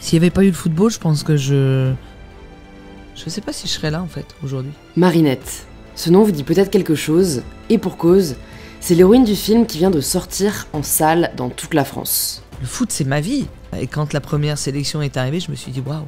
S'il n'y avait pas eu le football, je pense que je. Je sais pas si je serais là en fait aujourd'hui. Marinette. Ce nom vous dit peut-être quelque chose, et pour cause, c'est l'héroïne du film qui vient de sortir en salle dans toute la France. Le foot, c'est ma vie. Et quand la première sélection est arrivée, je me suis dit waouh,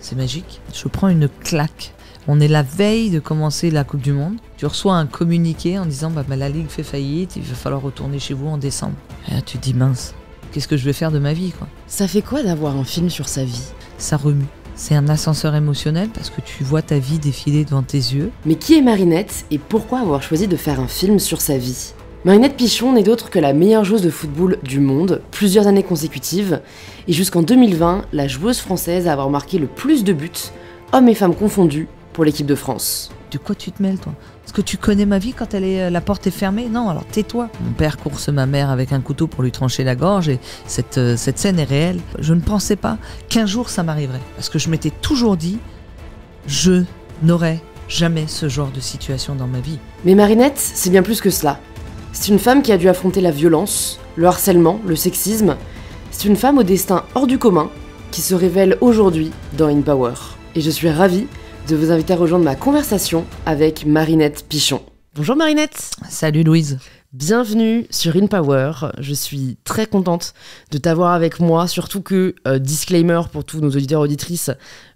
c'est magique. Je prends une claque. On est la veille de commencer la Coupe du Monde. Tu reçois un communiqué en disant bah, bah, la Ligue fait faillite, il va falloir retourner chez vous en décembre. Et là, tu te dis mince, qu'est-ce que je vais faire de ma vie quoi Ça fait quoi d'avoir un film sur sa vie? Ça remue. C'est un ascenseur émotionnel parce que tu vois ta vie défiler devant tes yeux. Mais qui est Marinette et pourquoi avoir choisi de faire un film sur sa vie? Marinette Pichon n'est d'autre que la meilleure joueuse de football du monde, plusieurs années consécutives, et jusqu'en 2020, la joueuse française à avoir marqué le plus de buts, hommes et femmes confondus, pour l'équipe de France. De quoi tu te mêles, toi? Est-ce que tu connais ma vie quand elle est, la porte est fermée? Non, alors tais-toi. Mon père course ma mère avec un couteau pour lui trancher la gorge et cette, euh, cette scène est réelle. Je ne pensais pas qu'un jour ça m'arriverait. Parce que je m'étais toujours dit, je n'aurai jamais ce genre de situation dans ma vie. Mais Marinette, c'est bien plus que cela. C'est une femme qui a dû affronter la violence, le harcèlement, le sexisme. C'est une femme au destin hors du commun qui se révèle aujourd'hui dans In Power. Et je suis ravie de vous inviter à rejoindre ma conversation avec Marinette Pichon. Bonjour Marinette Salut Louise Bienvenue sur In Power. Je suis très contente de t'avoir avec moi, surtout que, euh, disclaimer pour tous nos auditeurs et auditrices,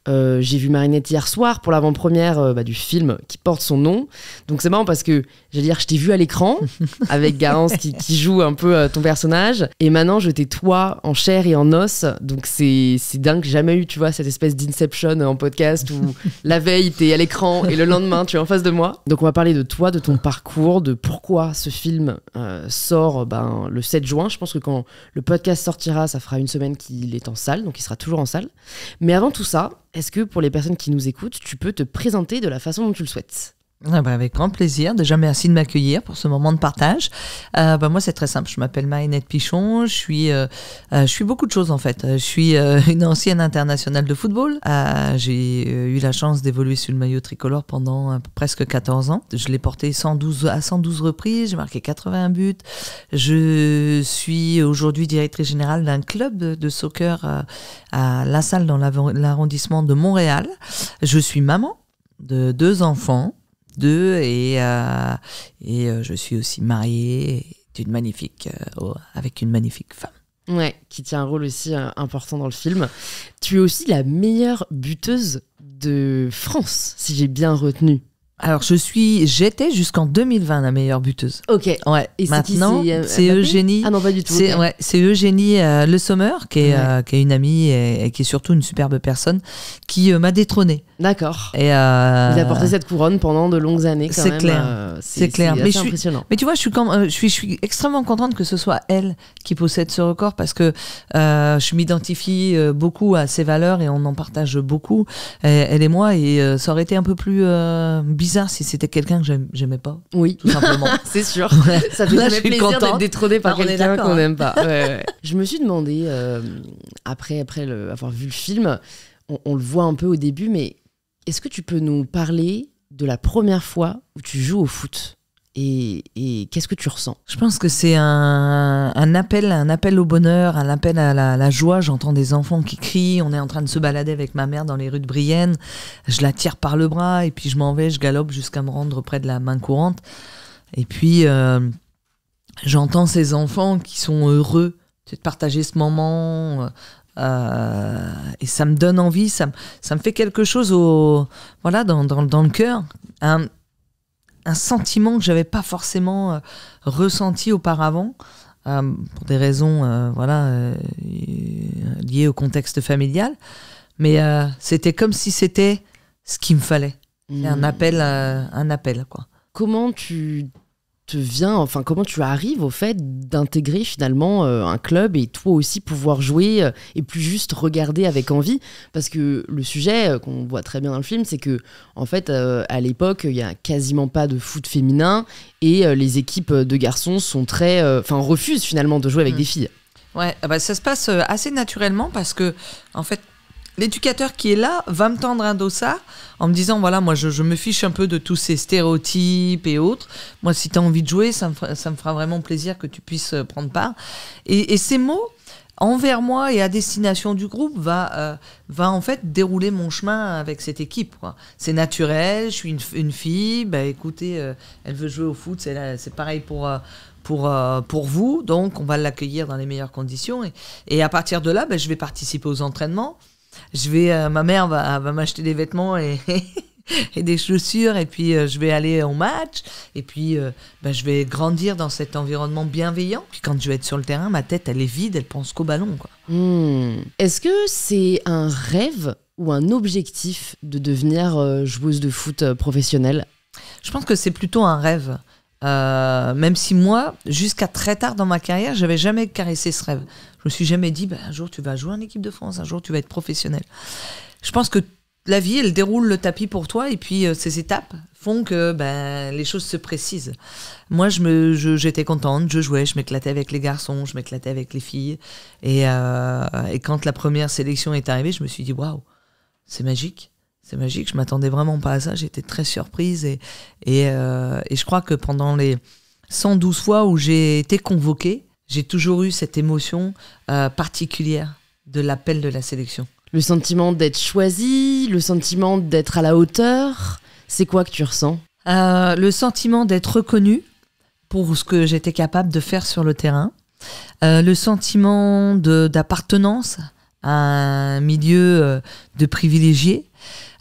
euh, j'ai vu Marinette hier soir pour l'avant-première euh, bah, du film qui porte son nom. Donc c'est marrant parce que, j'allais dire, je t'ai vu à l'écran avec Garance qui, joue un peu euh, ton personnage. Et maintenant, je t'ai toi en chair et en os. Donc c'est dingue. Jamais eu, tu vois, cette espèce d'inception en podcast où la veille, t'es à l'écran et le lendemain, tu es en face de moi. Donc on va parler de toi, de ton parcours, de pourquoi ce film sort ben, le 7 juin. Je pense que quand le podcast sortira, ça fera une semaine qu'il est en salle. Donc il sera toujours en salle. Mais avant tout ça, est-ce que pour les personnes qui nous écoutent, tu peux te présenter de la façon dont tu le souhaites? Ah bah, avec grand plaisir. Déjà, merci de m'accueillir pour ce moment de partage. Euh, bah moi, c'est très simple. Je m'appelle Marinette Pichon. Je suis, euh, euh, je suis beaucoup de choses en fait. Je suis une ancienne internationale de football. J'ai eu la chance d'évoluer sur le maillot tricolore pendant presque 14 ans. Je l'ai porté 112, à 112 reprises. J'ai marqué 81 buts. Je suis aujourd'hui directrice générale d'un club de soccer à La Salle dans l'arrondissement de Montréal. Je suis maman de deux enfants et, euh, euh, je suis aussi mariée magnifique, euh, avec une magnifique femme. Ouais, qui tient un rôle aussi important dans le film. Tu es aussi la meilleure buteuse de France, si j'ai bien retenu. Alors je suis, j'étais jusqu'en 2020 la meilleure buteuse. Ok. Ouais. Et Maintenant, c'est Eugénie. Ah non pas du tout. C'est ouais, c'est Eugénie Le Sommer qui est, qui est une amie et, qui est surtout une superbe personne qui m'a détrônée. D'accord. Et euh... Il a porté cette couronne pendant de longues années. C'est clair. Euh, c'est clair. Mais je, suis, mais tu vois, je suis, quand, euh, je, suis, je suis extrêmement contente que ce soit elle qui possède ce record parce que euh, je m'identifie euh, beaucoup à ses valeurs et on en partage beaucoup, elle et moi. Et euh, ça aurait été un peu plus bizarre si c'était quelqu'un que j'aimais pas. Oui. Tout simplement. c'est sûr. Ça fait Là, jamais plaisir d'être détrôné par quelqu'un qu'on n'aime pas. Ouais, ouais. je me suis demandé, après, après le, avoir vu le film, on, on le voit un peu au début, mais est-ce que tu peux nous parler de la première fois où tu joues au foot? Et, qu'est-ce que tu ressens? Je pense que c'est un, appel, un appel au bonheur, un appel à la, joie. J'entends des enfants qui crient. On est en train de se balader avec ma mère dans les rues de Brienne. Je la tire par le bras et puis je m'en vais, je galope jusqu'à me rendre près de la main courante. Et puis euh, j'entends ces enfants qui sont heureux de partager ce moment. Euh, et ça me donne envie, ça, me fait quelque chose au, voilà, dans, le cœur. Un, sentiment que j'avais pas forcément euh, ressenti auparavant. Euh, pour des raisons voilà, liées au contexte familial. Mais c'était comme si c'était ce qu'il me fallait. Un mmh. appel, un appel quoi. Comment tu te vient, enfin comment tu arrives au fait d'intégrer finalement euh, un club et toi aussi pouvoir jouer euh, et plus juste regarder avec envie? Parce que le sujet euh, qu'on voit très bien dans le film c'est que en fait à l'époque il y a quasiment pas de foot féminin et les équipes de garçons sont très enfin refusent finalement de jouer avec mm. des filles. Ouais, ah bah ça se passe assez naturellement parce que en fait l'éducateur qui est là va me tendre un dossard en me disant voilà, moi je, me fiche un peu de tous ces stéréotypes et autres. Moi, si tu as envie de jouer, ça me, fera, ça me fera vraiment plaisir que tu puisses euh, prendre part. Et, ces mots, envers moi et à destination du groupe va, euh, va en fait dérouler mon chemin avec cette équipe. C'est naturel, je suis une, fille, bah écoutez, euh, elle veut jouer au foot, c'est pareil pour, pour, vous, donc on va l'accueillir dans les meilleures conditions. Et, et à partir de là, bah, je vais participer aux entraînements. Je vais, euh, ma mère va, va m'acheter des vêtements et, et des chaussures, et puis euh, je vais aller au match, et puis euh, bah, je vais grandir dans cet environnement bienveillant. Puis quand je vais être sur le terrain, ma tête, elle est vide, elle pense qu'au ballon. Quoi. Hmm. Est-ce que c'est un rêve ou un objectif de devenir joueuse de foot professionnelle? Je pense que c'est plutôt un rêve. Euh, même si moi, jusqu'à très tard dans ma carrière, j'avais jamais caressé ce rêve. Je me suis jamais dit, bah, un jour tu vas jouer en équipe de France, un jour tu vas être professionnel. Je pense que la vie, elle déroule le tapis pour toi, et puis euh, ces étapes font que ben, les choses se précisent. Moi, je me, j'étais contente, je jouais, je m'éclatais avec les garçons, je m'éclatais avec les filles, et, euh, et quand la première sélection est arrivée, je me suis dit, waouh, c'est magique. C'est magique, je m'attendais vraiment pas à ça, j'étais très surprise et, et, euh, et je crois que pendant les 112 fois où j'ai été convoquée, j'ai toujours eu cette émotion euh, particulière de l'appel de la sélection. Le sentiment d'être choisi, le sentiment d'être à la hauteur, c'est quoi que tu ressens? Euh, le sentiment d'être reconnu pour ce que j'étais capable de faire sur le terrain, Euh, le sentiment d'appartenance à un milieu de privilégiés,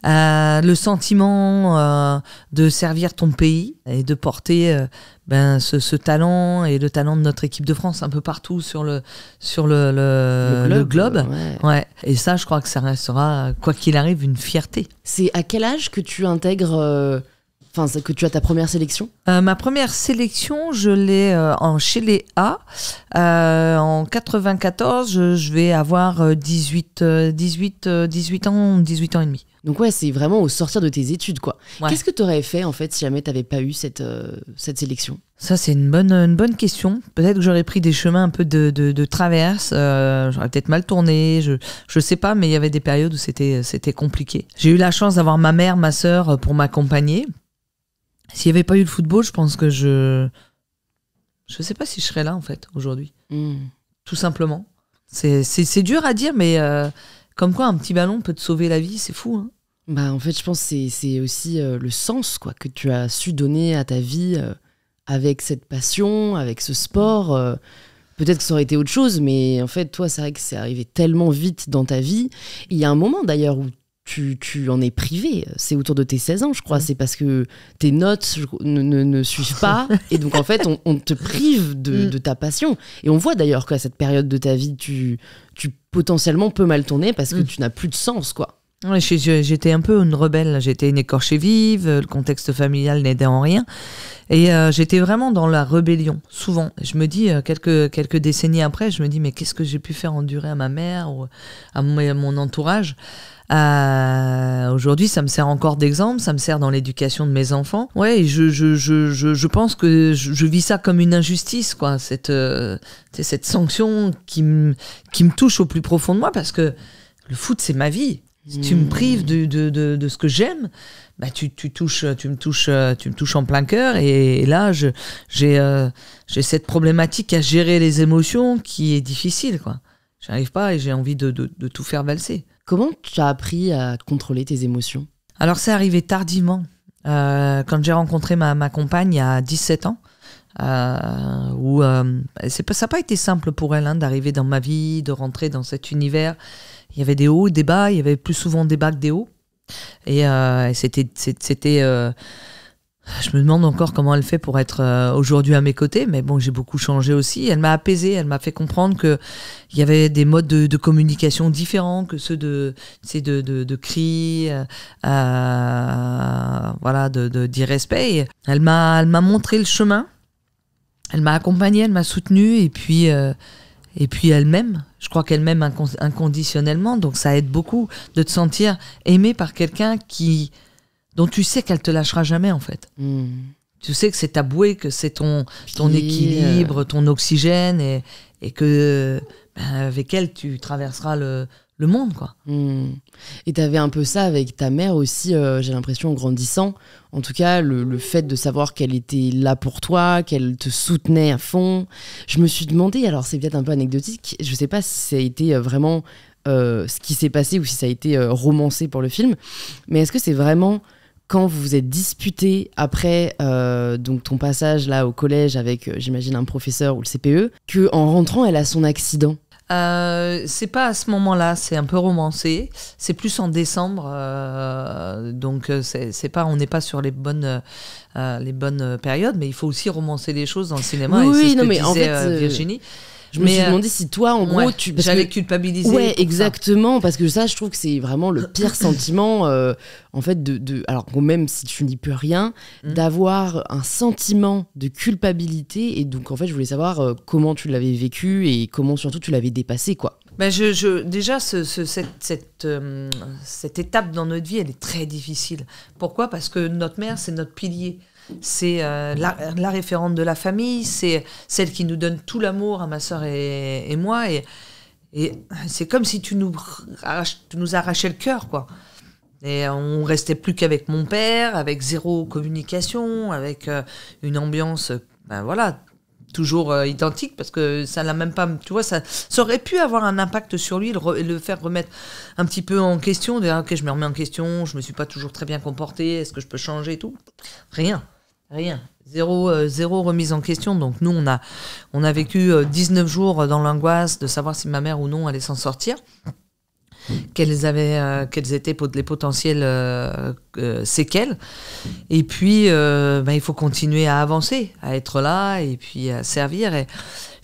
Euh, le sentiment euh, de servir ton pays et de porter euh, ben, ce, ce talent et le talent de notre équipe de France un peu partout sur le, sur le, le- le globe. ouais. Ouais. Et ça, je crois que ça restera, quoi qu'il arrive, une fierté. C'est à quel âge que tu intègres, enfin que tu as ta première sélection? Euh, ma première sélection, je l'ai euh, en chez les A. Euh, en 94, je, je vais avoir euh, 18, euh, 18, euh, 18 ans, 18 ans et demi. Donc ouais, c'est vraiment au sortir de tes études quoi. Ouais. Qu'est-ce que tu aurais fait en fait si jamais t'avais pas eu cette, euh, cette sélection? Ça, c'est une bonne, une bonne question. Peut-être que j'aurais pris des chemins un peu de, de, de traverse. euh, j'aurais peut-être mal tourné. Je, je sais pas, mais il y avait des périodes où c'était, c'était compliqué. J'ai eu la chance d'avoir ma mère, ma sœur euh, pour m'accompagner. S'il n'y avait pas eu le football, je pense que je. Je sais pas si je serais là, en fait, aujourd'hui. Hmm. tout simplement. C'est, c'est, c'est dur à dire, mais euh, comme quoi un petit ballon peut te sauver la vie, c'est fou. Hein Bah en fait je pense que c'est- aussi euh, le sens quoi que tu as su donner à ta vie euh, avec cette passion, avec ce sport. euh, Peut-être que ça aurait été autre chose, mais en fait, toi, c'est vrai que c'est arrivé tellement vite dans ta vie. Il y a un moment d'ailleurs où tu, tu en es privé. C'est autour de tes 16 ans, je crois. C'est parce que tes notes ne, ne- ne suivent pas. et donc, en fait, on, on te prive de, Mm. de ta passion. Et on voit d'ailleurs qu'à cette période de ta vie, tu, tu potentiellement peux mal tourner parce que Mm. tu n'as plus de sens, quoi. Ouais, j'étais un peu une rebelle. J'étais une écorchée vive. Le contexte familial n'aidait en rien. Et euh, j'étais vraiment dans la rébellion, souvent. Je me dis, euh, quelques, quelques décennies après, je me dis, mais qu'est-ce que j'ai pu faire endurer à ma mère ou à mon, entourage? Euh, Aujourd'hui, ça me sert encore d'exemple, ça me sert dans l'éducation de mes enfants. Ouais, je, je, je, je, je pense que je, vis ça comme une injustice, quoi, cette, cette sanction qui me touche au plus profond de moi, parce que le foot, c'est ma vie. Si tu me prives de, de, de, de ce que j'aime, bah tu, tu, touches, tu, me touches, tu me touches en plein cœur. Et, là, j'ai euh, j'ai cette problématique à gérer les émotions qui est difficile. quoi. J'arrive pas et j'ai envie de, de, tout faire valser. Comment tu as appris à contrôler tes émotions? Alors, c'est arrivé tardivement. Euh, quand j'ai rencontré ma, ma compagne il y a 17 ans, euh, où euh, c'est pas, ça n'a pas été simple pour elle hein, d'arriver dans ma vie, de rentrer dans cet univers. Il y avait des hauts, des bas, il y avait plus souvent des bas que des hauts. Et euh, c'était. c'était euh, je me demande encore comment elle fait pour être euh, aujourd'hui à mes côtés, mais bon, j'ai beaucoup changé aussi. Elle m'a apaisé, elle m'a fait comprendre que il y avait des modes de, de communication différents que ceux de, de, de, de cris, voilà, de, de d'irrespect. Et Elle m'a, montré le chemin. Elle m'a accompagnée, elle m'a soutenue, et puis, et puis elle m'aime. Je crois qu'elle m'aime incon- inconditionnellement, donc ça aide beaucoup de te sentir aimé par quelqu'un qui, dont tu sais qu'elle te lâchera jamais en fait. Hmm. Tu sais que c'est ta bouée, que c'est ton, ton Puis, équilibre, ton oxygène, et, et que ben, avec elle tu traverseras le, le monde, quoi. Hmm. Et tu avais un peu ça avec ta mère aussi, euh, j'ai l'impression, en grandissant. En tout cas, le, fait de savoir qu'elle était là pour toi, qu'elle te soutenait à fond. Je me suis demandé, alors c'est peut-être un peu anecdotique, je sais pas si ça a été euh, vraiment euh, ce qui s'est passé ou si ça a été romancé pour le film, mais est-ce que c'est vraiment quand vous vous êtes disputé après donc ton passage là au collège avec, j'imagine, un professeur ou le CPE, que en rentrant, elle a son accident? Euh, c'est pas à ce moment-là, c'est un peu romancé. C'est plus en décembre, euh, donc euh, c'est pas, on n'est pas sur les bonnes, les bonnes périodes, mais il faut aussi romancer les choses dans le cinéma. Oui, et ce non, que mais disait, en fait, Virginie. Je me suis demandé si toi, en gros, tu. J'allais culpabiliser. Ouais, exactement, parce que ça, je trouve que c'est vraiment le pire sentiment, en fait, de, de, Alors, même si tu n'y peux rien, mm. d'avoir un sentiment de culpabilité. Et donc, en fait, je voulais savoir comment tu l'avais vécu et comment surtout tu l'avais dépassé, quoi. Ben je, je, déjà, ce, cette, cette, cette, étape dans notre vie, elle est très difficile. Pourquoi? Parce que notre mère, c'est notre pilier c'est euh, la, référente de la famille, c'est celle qui nous donne tout l'amour à ma soeur et, moi. Et, c'est comme si tu nous, arrachais le cœur, quoi. Et on restait plus qu'avec mon père, avec zéro communication, avec euh, une ambiance, ben voilà, toujours euh, identique parce que ça n'a même pas, tu vois, ça, aurait pu avoir un impact sur lui, le, le faire remettre un petit peu en question, de ok, je me remets en question, je me suis pas toujours très bien comporté, est-ce que je peux changer et tout? Rien. Rien. Zéro, euh, zéro remise en question. Donc nous, on a, on a vécu 19 euh, jours dans l'angoisse de savoir si ma mère ou non allait s'en sortir. Quelles, avaient, euh, étaient les potentielles séquelles. Et puis, bah, il faut continuer à avancer, à être là et puis à servir.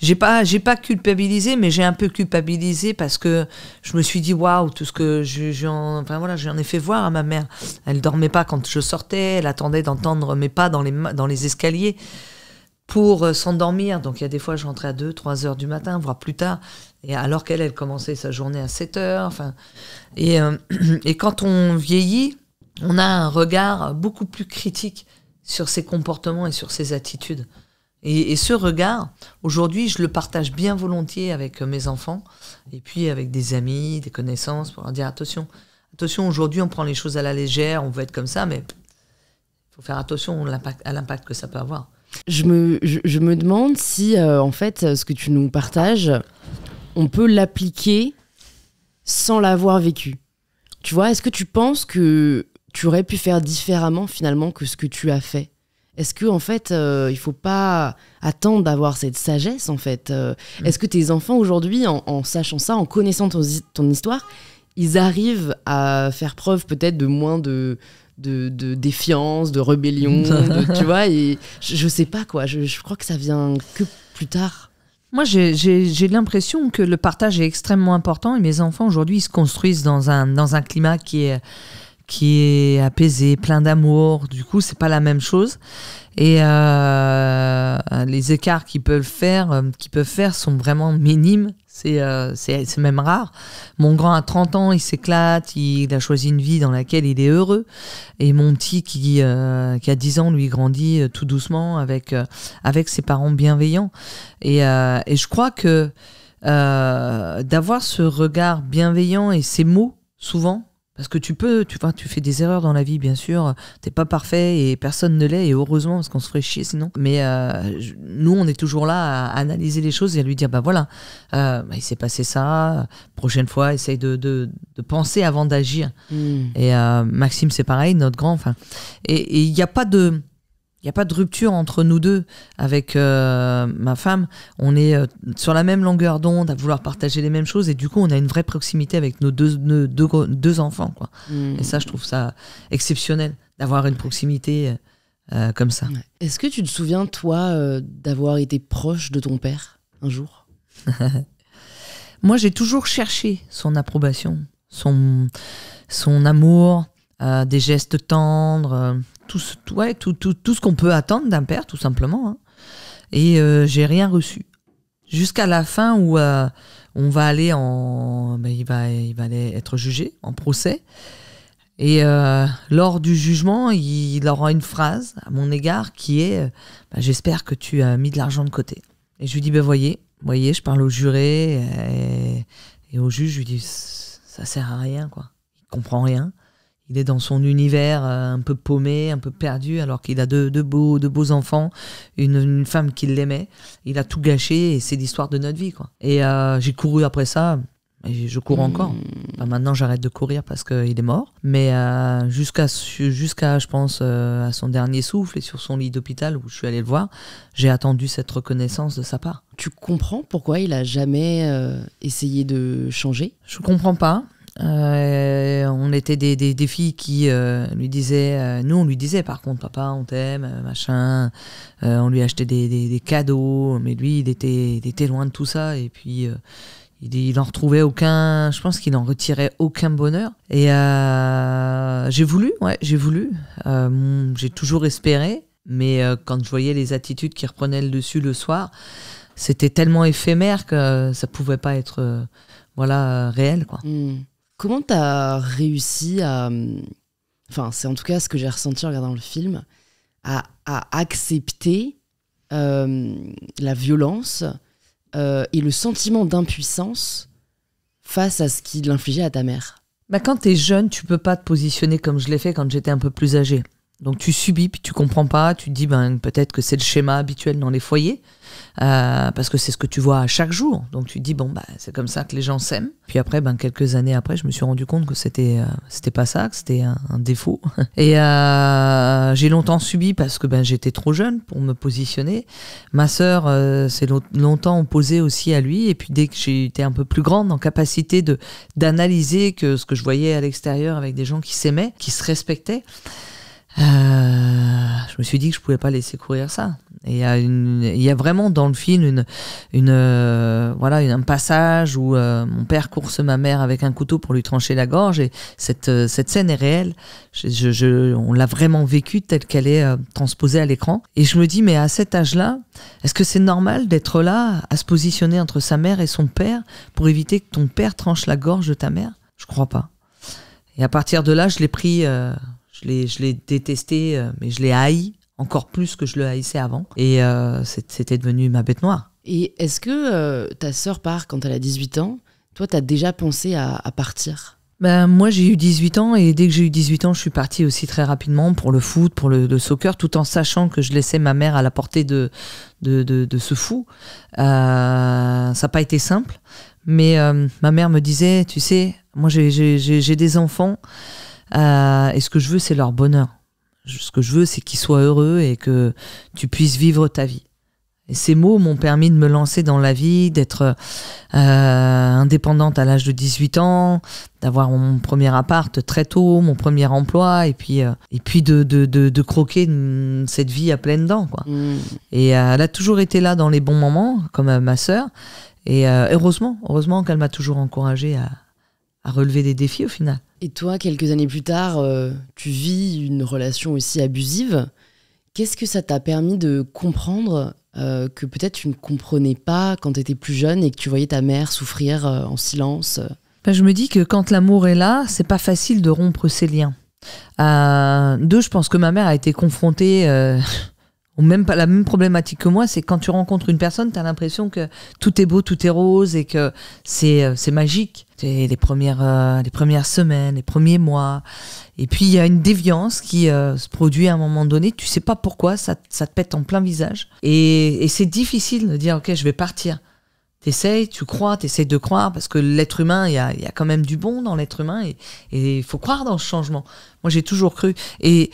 J'ai pas j'ai pas culpabilisé mais j'ai un peu culpabilisé parce que je me suis dit waouh tout ce que j'en enfin voilà j'en ai fait voir à ma mère. Elle dormait pas quand je sortais elle attendait d'entendre mes pas dans les dans les escaliers pour euh, s'endormir. Donc il y a des fois je rentrais à 2 3 heures du matin voire plus tard. Et alors qu'elle elle commençait sa journée à 7 heures euh, et quand on vieillit on a un regard beaucoup plus critique sur ses comportements et sur ses attitudes et, ce regard, aujourd'hui, je le partage bien volontiers avec euh, mes enfants et puis avec des amis, des connaissances pour leur dire attention. Attention, aujourd'hui, on prend les choses à la légère, on veut être comme ça, mais il faut faire attention à l'impact que ça peut avoir. Je me, je, me demande si, euh, en fait, ce que tu nous partages, on peut l'appliquer sans l'avoir vécu. Tu vois, est-ce que tu penses que tu aurais pu faire différemment finalement que ce que tu as fait? Est-ce que en fait, euh, il faut pas attendre d'avoir cette sagesse en fait euh, mm. Est-ce que tes enfants aujourd'hui, en, sachant ça, en connaissant ton, histoire, ils arrivent à faire preuve peut-être de moins de, de, défiance, de rébellion, tu vois Et je, sais pas quoi. Je, crois que ça vient que plus tard. Moi, j'ai l'impression que le partage est extrêmement important et mes enfants aujourd'hui, ils se construisent dans un, dans un climat qui est qui est apaisé, plein d'amour. Du coup, c'est pas la même chose. Et euh, les écarts qu'ils peuvent faire, euh, qu'ils peuvent faire, sont vraiment minimes. C'est euh, c'est même rare. Mon grand a 30 ans, il s'éclate, il a choisi une vie dans laquelle il est heureux. Et mon petit qui, qui a 10 ans, lui grandit tout doucement avec, avec ses parents bienveillants. Et, et je crois que d'avoir ce regard bienveillant et ces mots, souvent, parce que tu peux, tu, vois, tu fais des erreurs dans la vie, bien sûr. T'es pas parfait et personne ne l'est, et heureusement, parce qu'on se ferait chier sinon. Mais euh, nous, on est toujours là à analyser les choses et à lui dire bah voilà, euh, bah, il s'est passé ça. Prochaine fois, essaye de, de, de penser avant d'agir. Hmm. Et euh, Maxime, c'est pareil, notre grand. Enfin, et il n'y a pas de il n'y a pas de rupture entre nous deux avec euh, ma femme. On est euh, sur la même longueur d'onde, à vouloir partager les mêmes choses, et du coup, on a une vraie proximité avec nos deux, deux, enfants. Quoi. Mmh. Et ça, je trouve ça exceptionnel d'avoir une proximité euh, comme ça. Est-ce que tu te souviens, toi, d'avoir été proche de ton père un jour? Moi, j'ai toujours cherché son approbation, son, son amour, des gestes tendres tout, ouais, tout, tout, tout ce qu'on peut attendre d'un père, tout simplement. Hein. Et euh, j'ai rien reçu. Jusqu'à la fin où euh, on va aller en. Ben, il, va, il va être jugé en procès. Et euh, lors du jugement, il, aura une phrase à mon égard qui est ben, J'espère que tu as mis de l'argent de côté. Et je lui dis Ben voyez, voyez, je parle au juré et, et au juge, je lui dis ça sert à rien, quoi. Il comprend rien. Il est dans son univers euh, un peu paumé, un peu perdu, alors qu'il a deux, beaux, de beaux enfants, une, femme qui l'aimait. Il a tout gâché et c'est l'histoire de notre vie, quoi. Et euh, j'ai couru après ça. Et je cours encore. Hmm. maintenant, j'arrête de courir parce qu'il est mort. Mais euh, jusqu'à, jusqu'à, je pense, à son dernier souffle et sur son lit d'hôpital où je suis allé le voir, j'ai attendu cette reconnaissance de sa part. Tu comprends pourquoi il a jamais essayé de changer? Je comprends pas. Euh, on était des, filles qui euh, lui disaient, euh, nous on lui disait par contre, papa on t'aime, machin, on lui achetait des, cadeaux, mais lui il était, il était loin de tout ça et puis il, il en retrouvait aucun, je pense qu'il en retirait aucun bonheur. Et j'ai voulu, ouais, j'ai voulu, j'ai toujours espéré, mais quand je voyais les attitudes qui reprenaient le dessus le soir, c'était tellement éphémère que ça pouvait pas être voilà réel quoi. Hmm. Comment tu as réussi à. Enfin, c'est en tout cas ce que j'ai ressenti en regardant le film, à, accepter euh, la violence euh, et le sentiment d'impuissance face à ce qu'il infligeait à ta mère? Bah, Quand tu es jeune, tu peux pas te positionner comme je l'ai fait quand j'étais un peu plus âgé. Donc tu subis, puis tu comprends pas, tu dis ben, peut-être que c'est le schéma habituel dans les foyers, euh, parce que c'est ce que tu vois à chaque jour. Donc tu dis bon bah c'est comme ça que les gens s'aiment. Puis après ben quelques années après, je me suis rendu compte que c'était euh, c'était pas ça, que c'était un, défaut. Et euh, j'ai longtemps subi parce que ben j'étais trop jeune pour me positionner. Ma sœur s'est longtemps opposée aussi à lui. Et puis dès que j'ai été un peu plus grande en capacité de d'analyser que ce que je voyais à l'extérieur avec des gens qui s'aimaient, qui se respectaient. Euh, je me suis dit que je pouvais pas laisser courir ça. Il y a, il y a vraiment dans le film une, une euh, voilà, un passage où euh, mon père course ma mère avec un couteau pour lui trancher la gorge. Et cette, cette scène est réelle. Je, je, on l'a vraiment vécue telle qu'elle est transposée à l'écran. Et je me dis, mais à cet âge-là, est-ce que c'est normal d'être là, à se positionner entre sa mère et son père pour éviter que ton père tranche la gorge de ta mère? Je crois pas. Et à partir de là, je l'ai pris je l'ai détesté, euh, mais je l'ai haï encore plus que je le haïssais avant. Et euh, c'était devenu ma bête noire. Et est-ce que euh, ta sœur part quand elle a 18 ans? Toi, tu as déjà pensé à, partir? Ben, moi, j'ai eu 18 ans et dès que j'ai eu 18 ans, je suis partie aussi très rapidement pour le foot, pour le, soccer, tout en sachant que je laissais ma mère à la portée de, de, de, ce fou. ça n'a pas été simple, mais ma mère me disait, tu sais, moi j'ai des enfants, euh, et ce que je veux, c'est leur bonheur. Ce que je veux, c'est qu'ils soient heureux et que tu puisses vivre ta vie. Et ces mots m'ont permis de me lancer dans la vie, d'être euh, indépendante à l'âge de 18 ans, d'avoir mon premier appart très tôt, mon premier emploi, et puis, euh, et puis de, de, de, croquer cette vie à pleines dents. Quoi. Mmh. Et elle a toujours été là dans les bons moments, comme ma sœur. Et heureusement, heureusement qu'elle m'a toujours encouragée à, à relever des défis au final. Et toi, quelques années plus tard, euh, tu vis une relation aussi abusive. Qu'est-ce que ça t'a permis de comprendre euh, que peut-être tu ne comprenais pas quand tu étais plus jeune et que tu voyais ta mère souffrir euh, en silence? Ben, Je me dis que quand l'amour est là, c'est pas facile de rompre ses liens. deux, je pense que ma mère a été confrontée même pas la même problématique que moi, c'est quand tu rencontres une personne, tu as l'impression que tout est beau, tout est rose et que c'est euh, c'est magique. C'est les premières euh, les premières semaines, les premiers mois. Et puis il y a une déviance qui euh, se produit à un moment donné, tu sais pas pourquoi, ça, ça te pète en plein visage et, et c'est difficile de dire OK, je vais partir. T'essayes, tu crois, t'essayes de croire, parce que l'être humain, il y a, y a, quand même du bon dans l'être humain, et il faut croire dans ce changement. Moi, j'ai toujours cru. Et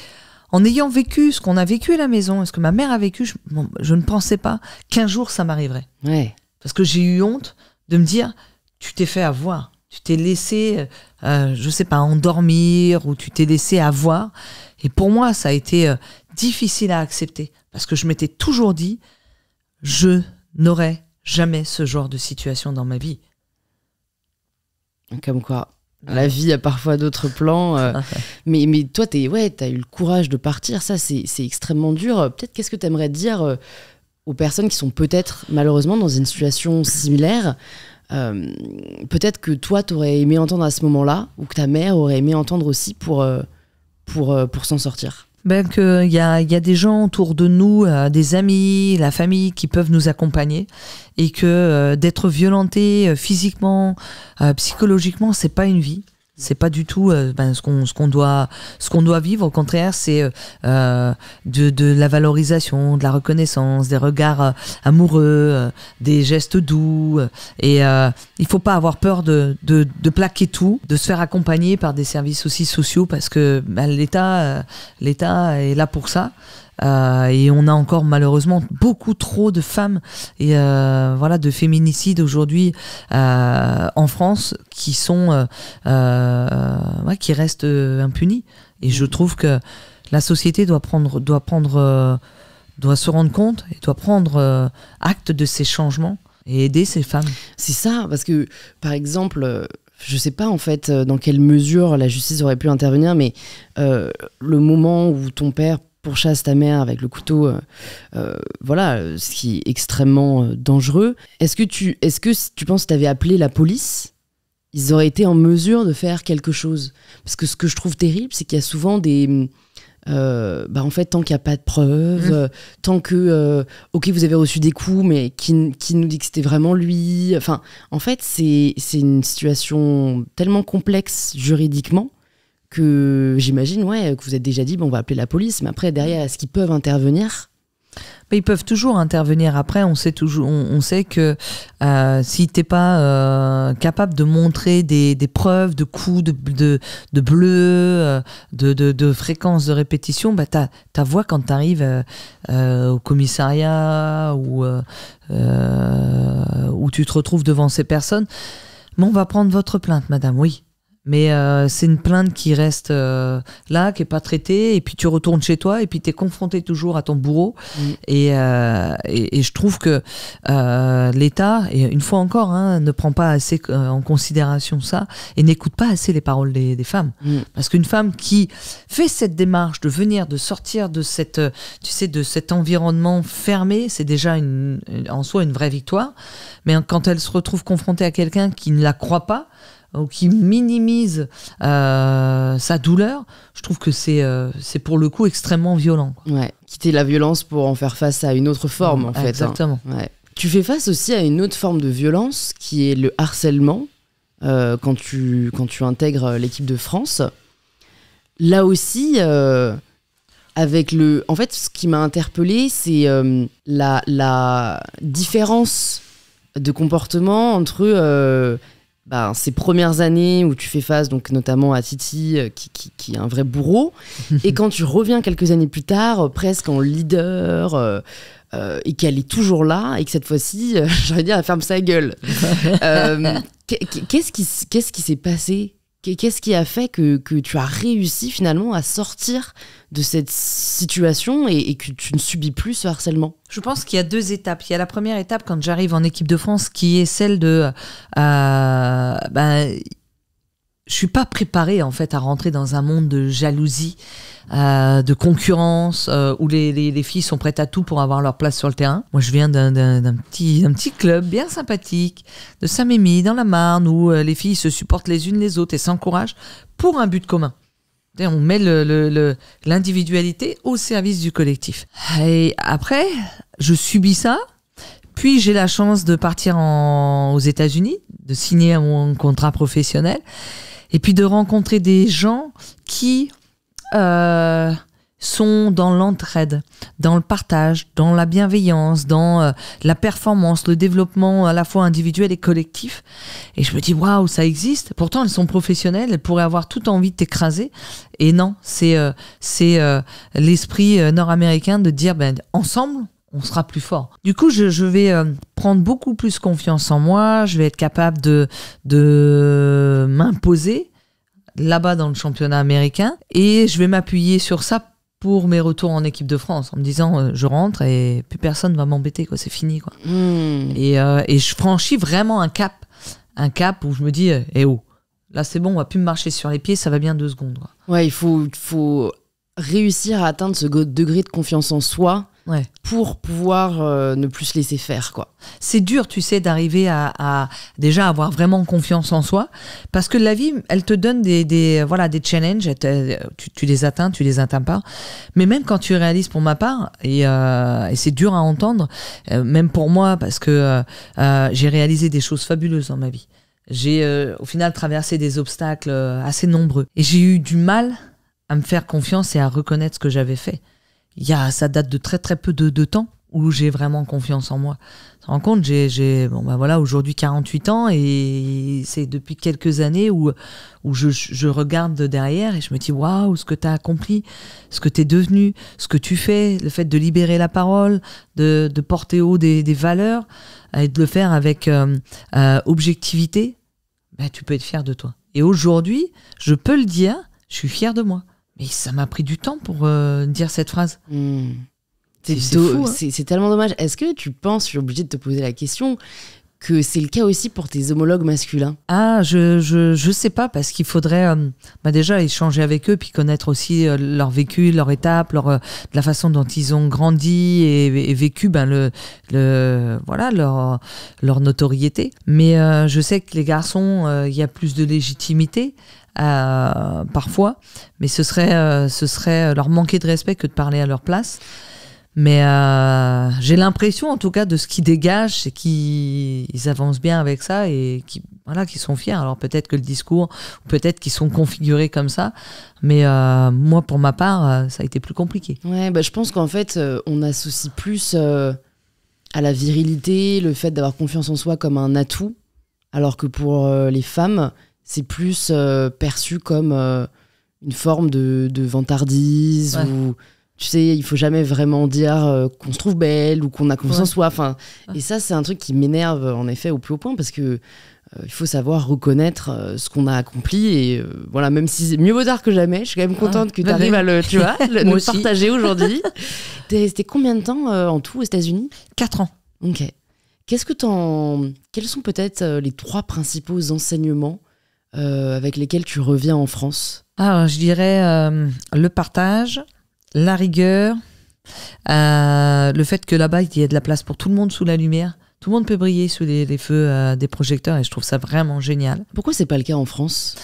en ayant vécu ce qu'on a vécu à la maison, ce que ma mère a vécu, je, ne pensais pas qu'un jour ça m'arriverait. Ouais. Parce que j'ai eu honte de me dire, tu t'es fait avoir, tu t'es laissé, euh, je sais pas, endormir ou tu t'es laissé avoir. Et pour moi, ça a été euh, difficile à accepter parce que je m'étais toujours dit, je n'aurai jamais ce genre de situation dans ma vie. Comme quoi, la vie a parfois d'autres plans. Euh, mais, mais toi, tu ouais, as eu le courage de partir. Ça, c'est extrêmement dur. Peut-être qu'est-ce que tu aimerais dire euh, aux personnes qui sont peut-être malheureusement dans une situation similaire euh, Peut-être que toi, tu aurais aimé entendre à ce moment-là, ou que ta mère aurait aimé entendre aussi pour, pour, pour s'en sortir? Ben, qu'il y a, y a des gens autour de nous, euh, des amis, la famille qui peuvent nous accompagner et que euh, d'être violenté euh, physiquement, psychologiquement, c'est pas une vie. C'est pas du tout euh, ben, ce qu'on ce qu'on doit ce qu'on doit vivre. Au contraire, c'est euh, euh, de, de la valorisation, de la reconnaissance, des regards amoureux, des gestes doux. Et il faut pas avoir peur de, de, plaquer tout, de se faire accompagner par des services aussi sociaux parce que ben, l'État l'État est là pour ça. Euh, et on a encore malheureusement beaucoup trop de femmes et euh, voilà de féminicides aujourd'hui euh, en France qui sont ouais, qui restent impunis. Et je trouve que la société doit prendre doit prendre doit se rendre compte et doit prendre acte de ces changements et aider ces femmes. C'est ça, parce que par exemple, je sais pas en fait dans quelle mesure la justice aurait pu intervenir, mais le moment où ton père pourchasse ta mère avec le couteau, euh, euh, voilà, ce qui est extrêmement euh, dangereux. Est-ce que tu, est-ce que tu penses que tu avais appelé la police ils auraient été en mesure de faire quelque chose? Parce que ce que je trouve terrible, c'est qu'il y a souvent des... bah en fait, tant qu'il n'y a pas de preuves, mmh. tant que, ok, vous avez reçu des coups, mais qui, qui nous dit que c'était vraiment lui. Enfin, en fait, c'est une situation tellement complexe juridiquement que j'imagine ouais, que vous êtes déjà dit, bon, on va appeler la police, mais après, derrière, est-ce qu'ils peuvent intervenir? Mais ils peuvent toujours intervenir. Après, on sait toujours, on, sait que euh, si t'es pas euh, capable de montrer des, preuves de coups, de, de, bleu, euh, de, fréquences de répétition, bah ta, ta voix quand tu arrives euh, euh, au commissariat ou où tu te retrouves devant ces personnes, mais on va prendre votre plainte, madame. Oui, mais euh, c'est une plainte qui reste euh, là, qui est pas traitée, et puis tu retournes chez toi, et puis tu es confronté toujours à ton bourreau. Euh, et, et, je trouve que l'État, et une fois encore, hein, ne prend pas assez en considération ça, et n'écoute pas assez les paroles des, des femmes. Mm. Parce qu'une femme qui fait cette démarche de venir, de sortir de cette, tu sais, de cet environnement fermé, c'est déjà une, en soi une vraie victoire. Mais quand elle se retrouve confrontée à quelqu'un qui ne la croit pas, ou qui minimise euh, sa douleur, je trouve que c'est euh, c'est pour le coup extrêmement violent. Ouais, quitter la violence pour en faire face à une autre forme en fait. Hein. Exactement. Ouais. Tu fais face aussi à une autre forme de violence qui est le harcèlement euh, quand tu quand tu intègres l'équipe de France. Là aussi. avec le, en fait, ce qui m'a interpellé, c'est la, la différence de comportement entre bah, ces premières années où tu fais face donc notamment à Titi euh, qui, qui, est un vrai bourreau. Et quand tu reviens quelques années plus tard euh, presque en leader euh, et qu'elle est toujours là et que cette fois-ci j'aurais dire elle ferme sa gueule. Qu'est-ce qui qu'est-ce qui s'est passé Qu'est-ce qui a fait que, tu as réussi finalement à sortir de cette situation et, que tu ne subis plus ce harcèlement? Je pense qu'il y a deux étapes. Il y a la première étape quand j'arrive en équipe de France qui est celle de... Euh, ben, je suis pas préparée en fait à rentrer dans un monde de jalousie, euh, de concurrence, euh, où les, les, les, filles sont prêtes à tout pour avoir leur place sur le terrain. Moi, je viens d'un petit, club bien sympathique de Saint-Mémy, dans la Marne, où euh, les filles se supportent les unes les autres et s'encouragent pour un but commun. On met l'individualité au service du collectif. Et après, je subis ça. Puis j'ai la chance de partir aux États-Unis, de signer mon contrat professionnel et puis de rencontrer des gens qui euh, sont dans l'entraide, dans le partage, dans la bienveillance, dans euh, la performance, le développement à la fois individuel et collectif. Et je me dis, waouh, ça existe. Pourtant, elles sont professionnelles, elles pourraient avoir toute envie de t'écraser. Et non, c'est euh, c'est l'esprit nord-américain de dire, ben, ensemble, on sera plus fort. Du coup, je, je vais euh, prendre beaucoup plus confiance en moi, je vais être capable de, de m'imposer là-bas dans le championnat américain et je vais m'appuyer sur ça pour mes retours en équipe de France en me disant euh, je rentre et plus personne va m'embêter quoi c'est fini quoi hmm. et, euh, et, je franchis vraiment un cap un cap où je me dis eh oh là c'est bon on va plus me marcher sur les pieds ça va bien deux secondes quoi. ouais il faut faut réussir à atteindre ce degré de confiance en soi Ouais. pour pouvoir euh, ne plus se laisser faire, quoi. C'est dur, tu sais, d'arriver à, à déjà avoir vraiment confiance en soi, parce que la vie, elle te donne des, des voilà des challenges, tu, tu les atteins, tu les atteins pas. Mais même quand tu réalises, pour ma part, et, euh, et c'est dur à entendre, euh, même pour moi, parce que j'ai réalisé des choses fabuleuses dans ma vie. J'ai au final traversé des obstacles assez nombreux, et j'ai eu du mal à me faire confiance et à reconnaître ce que j'avais fait. Il y a, ça date de très très peu de, temps où j'ai vraiment confiance en moi. Tu te rends compte, j'ai, j'ai bon bah voilà, aujourd'hui 48 ans et c'est depuis quelques années où, où je, je regarde de derrière et je me dis waouh, ce que tu as accompli, ce que tu es devenu, ce que tu fais, le fait de libérer la parole, de, de porter haut des, des valeurs et de le faire avec euh, euh, objectivité, bah, tu peux être fier de toi. Et aujourd'hui, je peux le dire, je suis fier de moi. Mais ça m'a pris du temps pour euh, dire cette phrase. Hmm. C'est- do- hein. c'est- tellement dommage. Est-ce que tu penses, je suis obligée de te poser la question, que c'est le cas aussi pour tes homologues masculins? Ah, je, je, je sais pas, parce qu'il faudrait euh, bah déjà échanger avec eux, puis connaître aussi euh, leur vécu, leur étape, leur, euh, la façon dont ils ont grandi et, et vécu ben, le, le, voilà, leur, leur notoriété. Mais je sais que les garçons, il y a plus de légitimité. Euh, parfois, mais ce serait, euh, ce serait leur manquer de respect que de parler à leur place. Mais euh, j'ai l'impression, en tout cas, de ce qu'ils dégagent, c'est qu'ils ils avancent bien avec ça et qu'ils voilà, qu'ils sont fiers. Alors peut-être que le discours, peut-être qu'ils sont configurés comme ça, mais euh, moi, pour ma part, euh, ça a été plus compliqué. Ouais, bah, je pense qu'en fait, euh, on associe plus euh, à la virilité le fait d'avoir confiance en soi comme un atout, alors que pour euh, les femmes, c'est plus euh, perçu comme euh, une forme de, de vantardise Ouais. ou tu sais, il faut jamais vraiment dire euh, qu'on se trouve belle ou qu'on a confiance en Ouais. soi. Enfin, Ouais. et ça, c'est un truc qui m'énerve en effet au plus haut point parce que euh, il faut savoir reconnaître euh, ce qu'on a accompli et voilà, même si c'est mieux vaut tard que jamais, je suis quand même contente que Ouais. tu arrives à le, tu vois, le, partager aujourd'hui. T'es resté combien de temps en tout aux États-Unis? Quatre ans. Ok. Qu'est-ce que t'en. Quels sont peut-être les trois principaux enseignements euh, avec lesquels tu reviens en France Alors, je dirais euh, le partage, la rigueur, euh, le fait que là-bas, il y a de la place pour tout le monde sous la lumière. Tout le monde peut briller sous les, les feux des projecteurs et je trouve ça vraiment génial. Pourquoi c'est pas le cas en France?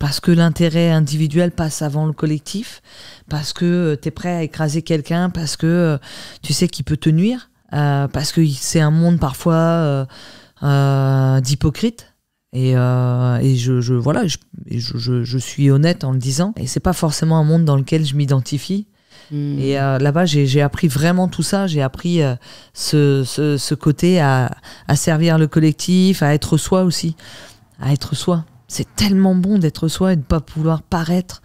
Parce que l'intérêt individuel passe avant le collectif, parce que tu es prêt à écraser quelqu'un, parce que tu sais qu'il peut te nuire, euh, parce que c'est un monde parfois euh, euh, d'hypocrites. Et, euh, et je, je voilà, je, je, je- suis honnête en le disant. Et c'est pas forcément un monde dans lequel je m'identifie. Hmm. Et euh, là-bas, j'ai appris vraiment tout ça. J'ai appris euh, ce, ce, ce côté à, à servir le collectif, à être soi aussi. À être soi. C'est tellement bon d'être soi et de pas pouvoir paraître.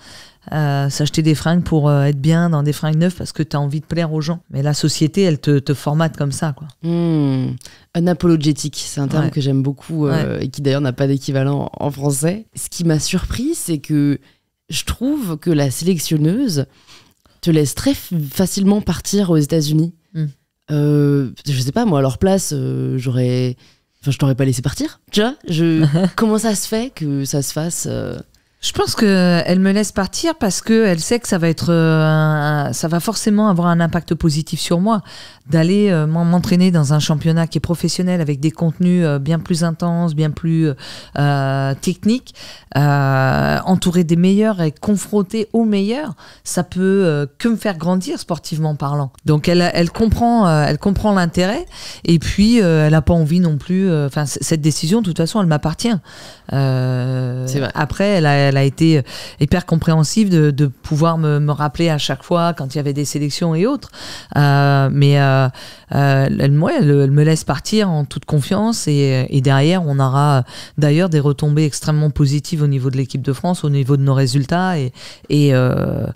Euh, S'acheter des fringues pour euh, être bien dans des fringues neuves parce que tu as envie de plaire aux gens. Mais la société, elle te, te formate comme ça. quoi. Unapologétique, c'est un terme Ouais. que j'aime beaucoup euh, et qui d'ailleurs n'a pas d'équivalent en français. Ce qui m'a surpris, c'est que je trouve que la sélectionneuse te laisse très facilement partir aux États-Unis. Euh, je sais pas, moi, à leur place, j'aurais. Enfin, je t'aurais pas laissé partir. Tu vois je... Comment ça se fait que ça se fasse Je pense que elle me laisse partir parce que elle sait que ça va être, euh, un- ça va forcément avoir un impact positif sur moi. D'aller euh, m'en- m'entraîner dans un championnat qui est professionnel avec des contenus euh, bien plus intenses, bien plus euh, techniques, euh, entouré des meilleurs et confronté aux meilleurs, ça peut que me faire grandir sportivement parlant. Donc elle, elle comprend, elle comprend l'intérêt et puis elle a pas envie non plus. Enfin, cette décision, de toute façon, elle m'appartient. Euh, C'est vrai. Après, elle a, elle a été hyper compréhensive de, pouvoir me, rappeler à chaque fois quand il y avait des sélections et autres. Euh, mais euh, euh, elle, me laisse partir en toute confiance et, derrière, on aura d'ailleurs des retombées extrêmement positives au niveau de l'équipe de France, au niveau de nos résultats et, euh,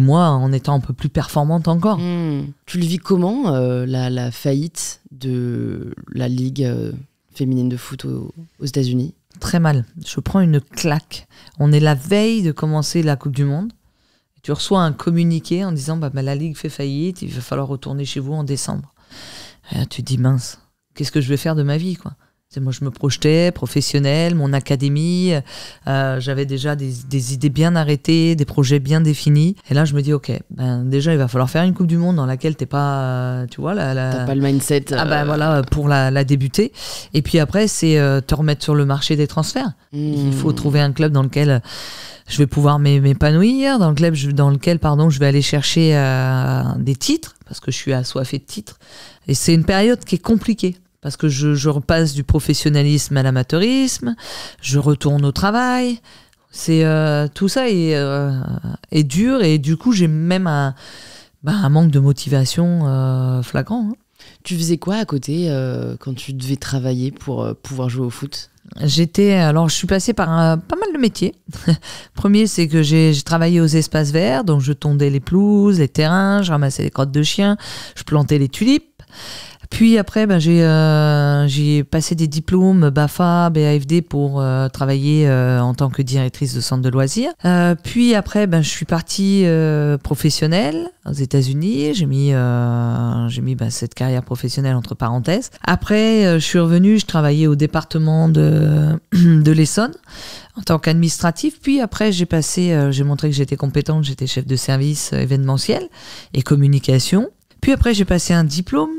moi en étant un peu plus performante encore. hmm. Tu le vis comment, euh, la, faillite de la Ligue euh, féminine de foot aux États-Unis? Très mal. Je prends une claque. On est la veille de commencer la Coupe du Monde. Tu reçois un communiqué en disant bah, bah, la Ligue fait faillite, il va falloir retourner chez vous en décembre. Là, tu te dis mince, qu'est-ce que je vais faire de ma vie quoi? Moi, je me projetais, professionnel, mon académie, euh, j'avais déjà des, des, idées bien arrêtées, des projets bien définis. Et là, je me dis, ok, ben déjà, il va falloir faire une Coupe du Monde dans laquelle t'es pas, tu vois, la, la... pas le mindset. Ah ben voilà, pour la, la débuter. Et puis après, c'est euh, te remettre sur le marché des transferts. Il faut hmm. trouver un club dans lequel je vais pouvoir m'épanouir, dans le club dans lequel, pardon, je vais aller chercher euh, des titres parce que je suis assoiffé de titres. Et c'est une période qui est compliquée parce que je, je repasse du professionnalisme à l'amateurisme, je retourne au travail. C'est euh, tout ça est, euh, est, dur et du coup j'ai même un, bah, un, manque de motivation euh, flagrant. Hein. Tu faisais quoi à côté quand tu devais travailler pour pouvoir jouer au foot? J'étais alors je suis passée par un, pas mal de métiers. Premier c'est que j'ai travaillé aux espaces verts donc je tondais les pelouses, les terrains, je ramassais les crottes de chiens, je plantais les tulipes. Puis après, ben, j'ai euh, passé des diplômes BAFA, BAFD pour euh, travailler euh, en tant que directrice de centre de loisirs. Euh, puis après, ben, je suis partie euh, professionnelle aux États-Unis. J'ai mis j'ai mis ben, cette carrière professionnelle entre parenthèses. Après, je suis revenue, je travaillais au département de de l'Essonne en tant qu'administratif. Puis après, j'ai passé, j'ai montré que j'étais compétente, j'étais chef de service événementiel et communication. Puis après, j'ai passé un diplôme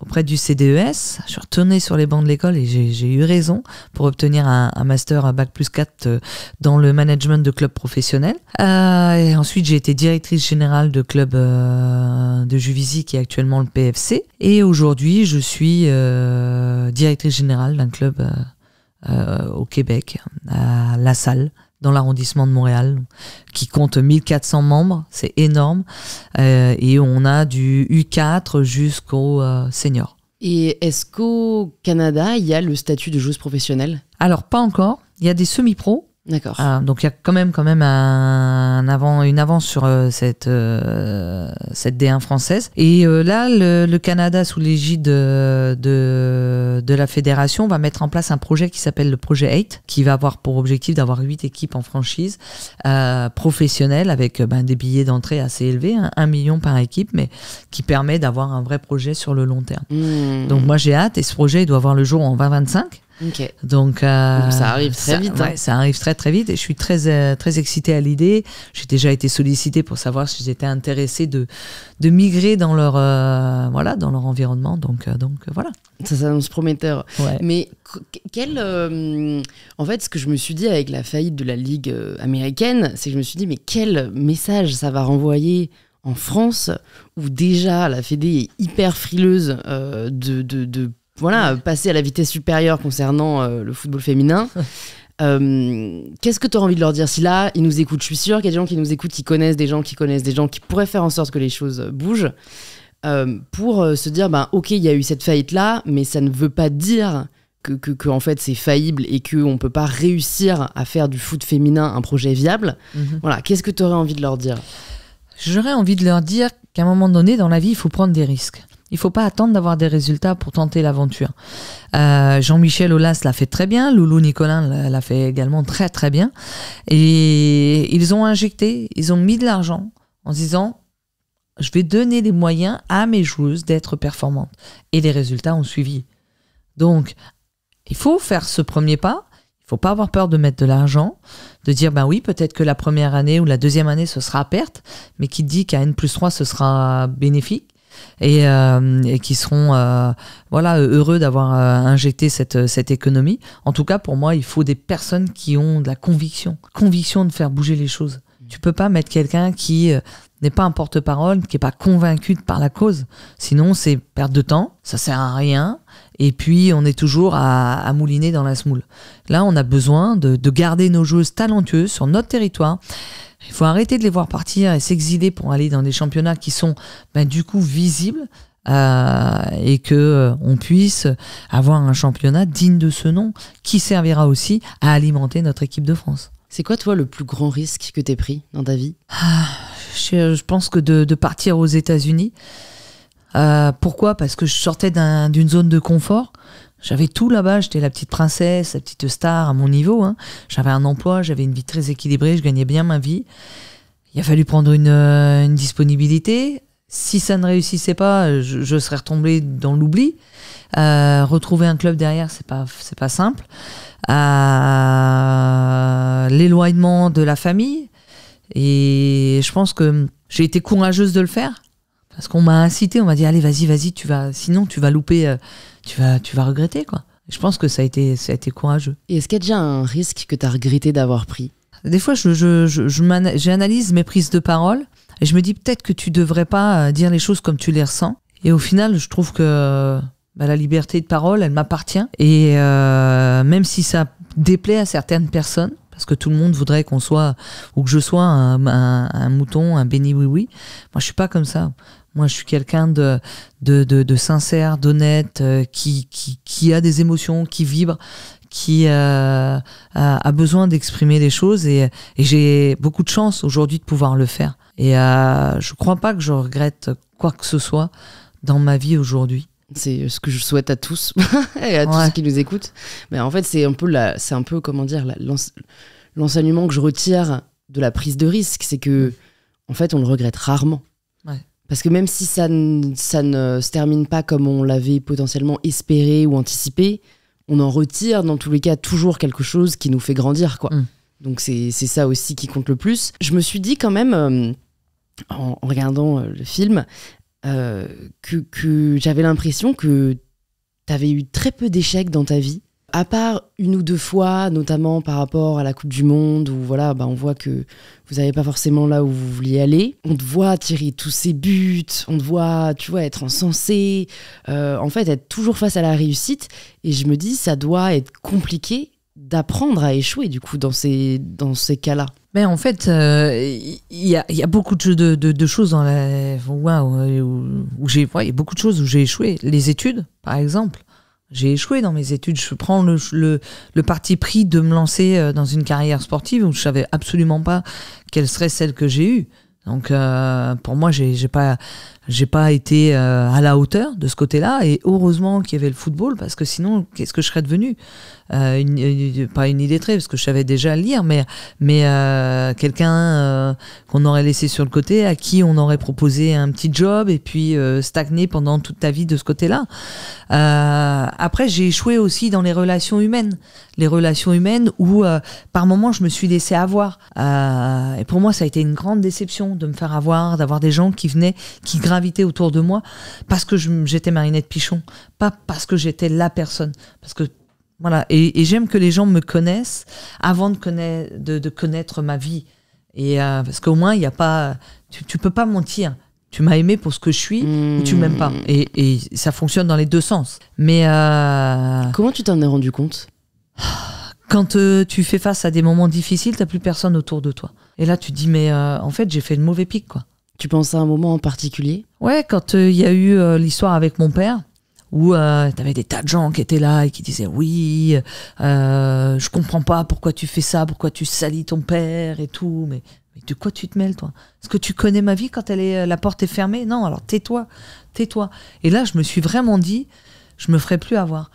auprès du CDES. Je suis retournée sur les bancs de l'école et j'ai eu raison pour obtenir un, master à Bac plus 4 euh, dans le management de clubs professionnels. Euh, et ensuite, j'ai été directrice générale de club euh, de Juvisy qui est actuellement le PFC. Et aujourd'hui, je suis directrice générale d'un club au Québec, à La Salle dans l'arrondissement de Montréal, qui compte 1400 membres, c'est énorme, euh, et on a du U4 jusqu'au euh, senior. Et est-ce qu'au Canada, il y a le statut de joueuse professionnelle? Alors, pas encore. Il y a des semi-pros, D'accord. Ah, donc il y a quand même quand même un avant, une avance sur euh, cette euh, cette D1 française. Et euh, là, le, le, Canada sous l'égide de, de, de la fédération va mettre en place un projet qui s'appelle le projet 8, qui va avoir pour objectif d'avoir huit équipes en franchise professionnelles avec ben, des billets d'entrée assez élevés, hein, un million par équipe, mais qui permet d'avoir un vrai projet sur le long terme. Mmh. Donc moi j'ai hâte et ce projet il doit avoir le jour en 2025. Donc, euh, ça arrive très vite. Hein. ça arrive très très vite et je suis très euh, très excitée à l'idée. J'ai déjà été sollicitée pour savoir si j'étais intéressée de de migrer dans leur euh, voilà dans leur environnement. Donc donc voilà. Ça s'annonce prometteur. Mais quel en fait ce que je me suis dit avec la faillite de la ligue américaine, c'est que je me suis dit mais quel message ça va renvoyer en France où déjà la Fédé est hyper frileuse de, de, de voilà, passer à la vitesse supérieure concernant euh, le football féminin. Euh, qu'est-ce que tu as envie de leur dire Si là, ils nous écoutent, je suis sûre qu'il y a des gens qui nous écoutent, qui connaissent des gens qui connaissent des gens qui pourraient faire en sorte que les choses bougent, euh, pour se dire, ben, ok, il y a eu cette faillite-là, mais ça ne veut pas dire que, que, en fait c'est faillible et qu'on ne peut pas réussir à faire du foot féminin un projet viable. Mhm. Voilà, qu'est-ce que tu aurais envie de leur dire? J'aurais envie de leur dire qu'à un moment donné dans la vie, il faut prendre des risques. Il faut pas attendre d'avoir des résultats pour tenter l'aventure. Euh, Jean-Michel Aulas l'a fait très bien, Loulou Nicolin l'a fait également très très bien. Et ils ont injecté, ils ont mis de l'argent en disant je vais donner les moyens à mes joueuses d'être performantes. Et les résultats ont suivi. Donc, il faut faire ce premier pas. Il faut pas avoir peur de mettre de l'argent, de dire ben oui, peut-être que la première année ou la deuxième année ce sera à perte, mais qui dit qu'à N plus 3 ce sera bénéfique et, euh, et qui seront euh, voilà heureux d'avoir euh, injecté cette, cette économie. En tout cas, pour moi, il faut des personnes qui ont de la conviction, conviction de faire bouger les choses. Tu peux pas mettre quelqu'un qui n'est pas un porte-parole, qui est pas convaincu par la cause. Sinon, c'est perte de temps, ça sert à rien. Et puis, on est toujours à, mouliner dans la smoule. Là, on a besoin de, de garder nos joueuses talentueuses sur notre territoire il faut arrêter de les voir partir et s'exiler pour aller dans des championnats qui sont ben, du coup visibles euh, et que euh, on puisse avoir un championnat digne de ce nom qui servira aussi à alimenter notre équipe de France. C'est quoi toi le plus grand risque que tu pris dans ta vie? Ah, je, pense que de, de partir aux États-Unis. Euh, pourquoi? Parce que je sortais d'une zone de confort. J'avais tout là-bas, j'étais la petite princesse, la petite star à mon niveau. Hein. J'avais un emploi, j'avais une vie très équilibrée, je gagnais bien ma vie. Il a fallu prendre une, euh, disponibilité. Si ça ne réussissait pas, je, serais retombée dans l'oubli. Euh, retrouver un club derrière, c'est pas, c'est pas simple. Euh, L'éloignement de la famille. Et je pense que j'ai été courageuse de le faire. Parce qu'on m'a incité, on m'a dit allez vas-y vas-y tu vas sinon tu vas louper tu vas tu vas regretter quoi. Je pense que ça a été ça a été courageux. Et est-ce qu'il y a déjà un risque que tu as regretté d'avoir pris? Des fois je je, je, mes prises de parole et je me dis peut-être que tu devrais pas euh, dire les choses comme tu les ressens. Et au final je trouve que bah, la liberté de parole elle m'appartient et euh, même si ça déplaît à certaines personnes parce que tout le monde voudrait qu'on soit ou que je sois un, un, un mouton, un béni oui oui. Moi je suis pas comme ça. Moi, je suis quelqu'un de, de, de, de sincère, d'honnête, euh, qui, qui, qui a des émotions, qui vibre, qui euh, a, a besoin d'exprimer des choses. Et, et j'ai beaucoup de chance aujourd'hui de pouvoir le faire. Et euh, je crois pas que je regrette quoi que ce soit dans ma vie aujourd'hui. C'est ce que je souhaite à tous et à tous ceux qui nous écoutent. Mais en fait, c'est un peu la, c'est un peu comment dire l'enseignement que je retire de la prise de risque, c'est que en fait, on le regrette rarement. Parce que même si ça ne, ça ne se termine pas comme on l'avait potentiellement espéré ou anticipé, on en retire dans tous les cas toujours quelque chose qui nous fait grandir, quoi. Mm. Donc c'est c'est ça aussi qui compte le plus. Je me suis dit quand même, euh, en, en regardant euh, le film, euh, que, que j'avais l'impression que tu avais eu très peu d'échecs dans ta vie. À part une ou deux fois, notamment par rapport à la Coupe du Monde, où voilà, bah, on voit que vous n'avez pas forcément là où vous vouliez aller. On te voit tirer tous ces buts, on te voit, tu vois, être encensé, euh, en fait, être toujours face à la réussite. Et je me dis, ça doit être compliqué d'apprendre à échouer, du coup, dans ces, dans ces cas-là. Mais en fait, euh, il y, beaucoup de, choses dans la, où, il y a beaucoup de choses où j'ai échoué. Les études, par exemple. J'ai échoué dans mes études. Je prends le, le, le parti pris de me lancer euh, dans une carrière sportive où je savais absolument pas quelle serait celle que j'ai eue. Donc euh, pour moi, j'ai j'ai pas j'ai pas été euh, à la hauteur de ce côté-là. Et heureusement qu'il y avait le football parce que sinon, qu'est-ce que je serais devenu? Euh, une, une- Pas une illettrée parce que je savais déjà lire, mais mais euh, quelqu'un euh, qu'on aurait laissé sur le côté, à qui on aurait proposé un petit job et puis stagné pendant toute ta vie de ce côté-là. Après, j'ai échoué aussi dans les relations humaines, les relations humaines où par moments je me suis laissé avoir. Et pour moi, ça a été une grande déception de me faire avoir, d'avoir des gens qui venaient, qui gravitaient autour de moi parce que j'étais Marinette Pichon, pas parce que j'étais la personne, parce que voilà. Et, et j'aime que les gens me connaissent avant de connaître, de, de connaître ma vie. Et euh, parce qu'au moins, il y a pas, tu, tu peux pas mentir. Tu m'as aimé pour ce que je suis ou tu m'aimes pas. Et, et ça fonctionne dans les deux sens. Mais euh, Comment tu t'en es rendu compte? Quand euh, tu fais face à des moments difficiles, t'as plus personne autour de toi. Et là, tu te dis, mais en fait, j'ai fait le mauvais pic, quoi. Tu penses à un moment en particulier Ouais, quand euh, il y a eu euh, l'histoire avec mon père, où euh, t'avais des tas de gens qui étaient là et qui disaient oui, euh, je comprends pas pourquoi tu fais ça, pourquoi tu salis ton père et tout, mais, mais de quoi tu te mêles toi? Est-ce que tu connais ma vie quand elle est, la porte est fermée? Non, alors tais-toi, tais-toi. Et là, je me suis vraiment dit, je me ferai plus avoir.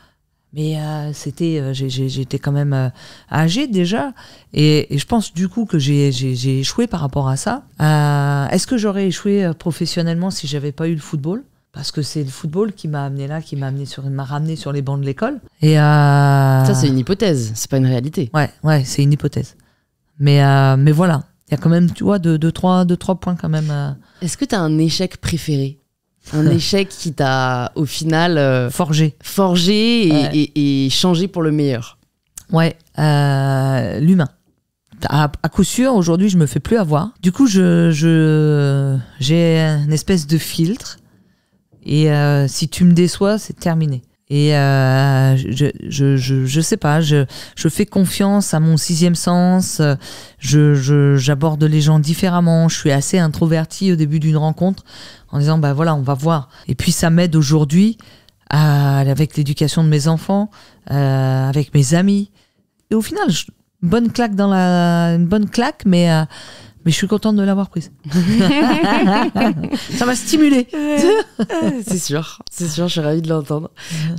Mais euh, c'était, euh, j'étais quand même euh, âgée déjà, et, et je pense du coup que j'ai échoué par rapport à ça. Euh, Est-ce que j'aurais échoué professionnellement si j'avais pas eu le football? Parce que c'est le football qui m'a amené là, qui m'a amené sur, m'a ramené sur les bancs de l'école. Et Ça, c'est une hypothèse, c'est pas une réalité. Ouais, ouais, c'est une hypothèse. Mais mais voilà, il y a quand même, tu vois, deux, deux, trois, deux, trois points quand même. Est-ce que tu as un échec préféré? Un échec qui t'a, au final, euh, forgés. forgé et, Ouais. et- et changé pour le meilleur Ouais, euh, l'humain. À, à coup sûr, aujourd'hui, je me fais plus avoir. Du coup, je, je, j'ai une espèce de filtre. Et euh, si tu me déçois, c'est terminé. Et euh, je, je, je, je sais pas, je, je fais confiance à mon sixième sens. Je, j'aborde les gens différemment. Je suis assez introverti au début d'une rencontre en disant bah voilà, on va voir. Et puis ça m'aide aujourd'hui avec l'éducation de mes enfants, euh, avec mes amis. Et au final, je- bonne claque dans la, une bonne claque, mais euh, Mais je suis contente de l'avoir prise. ça m'a stimulé. c'est sûr, c'est sûr, je suis ravie de l'entendre.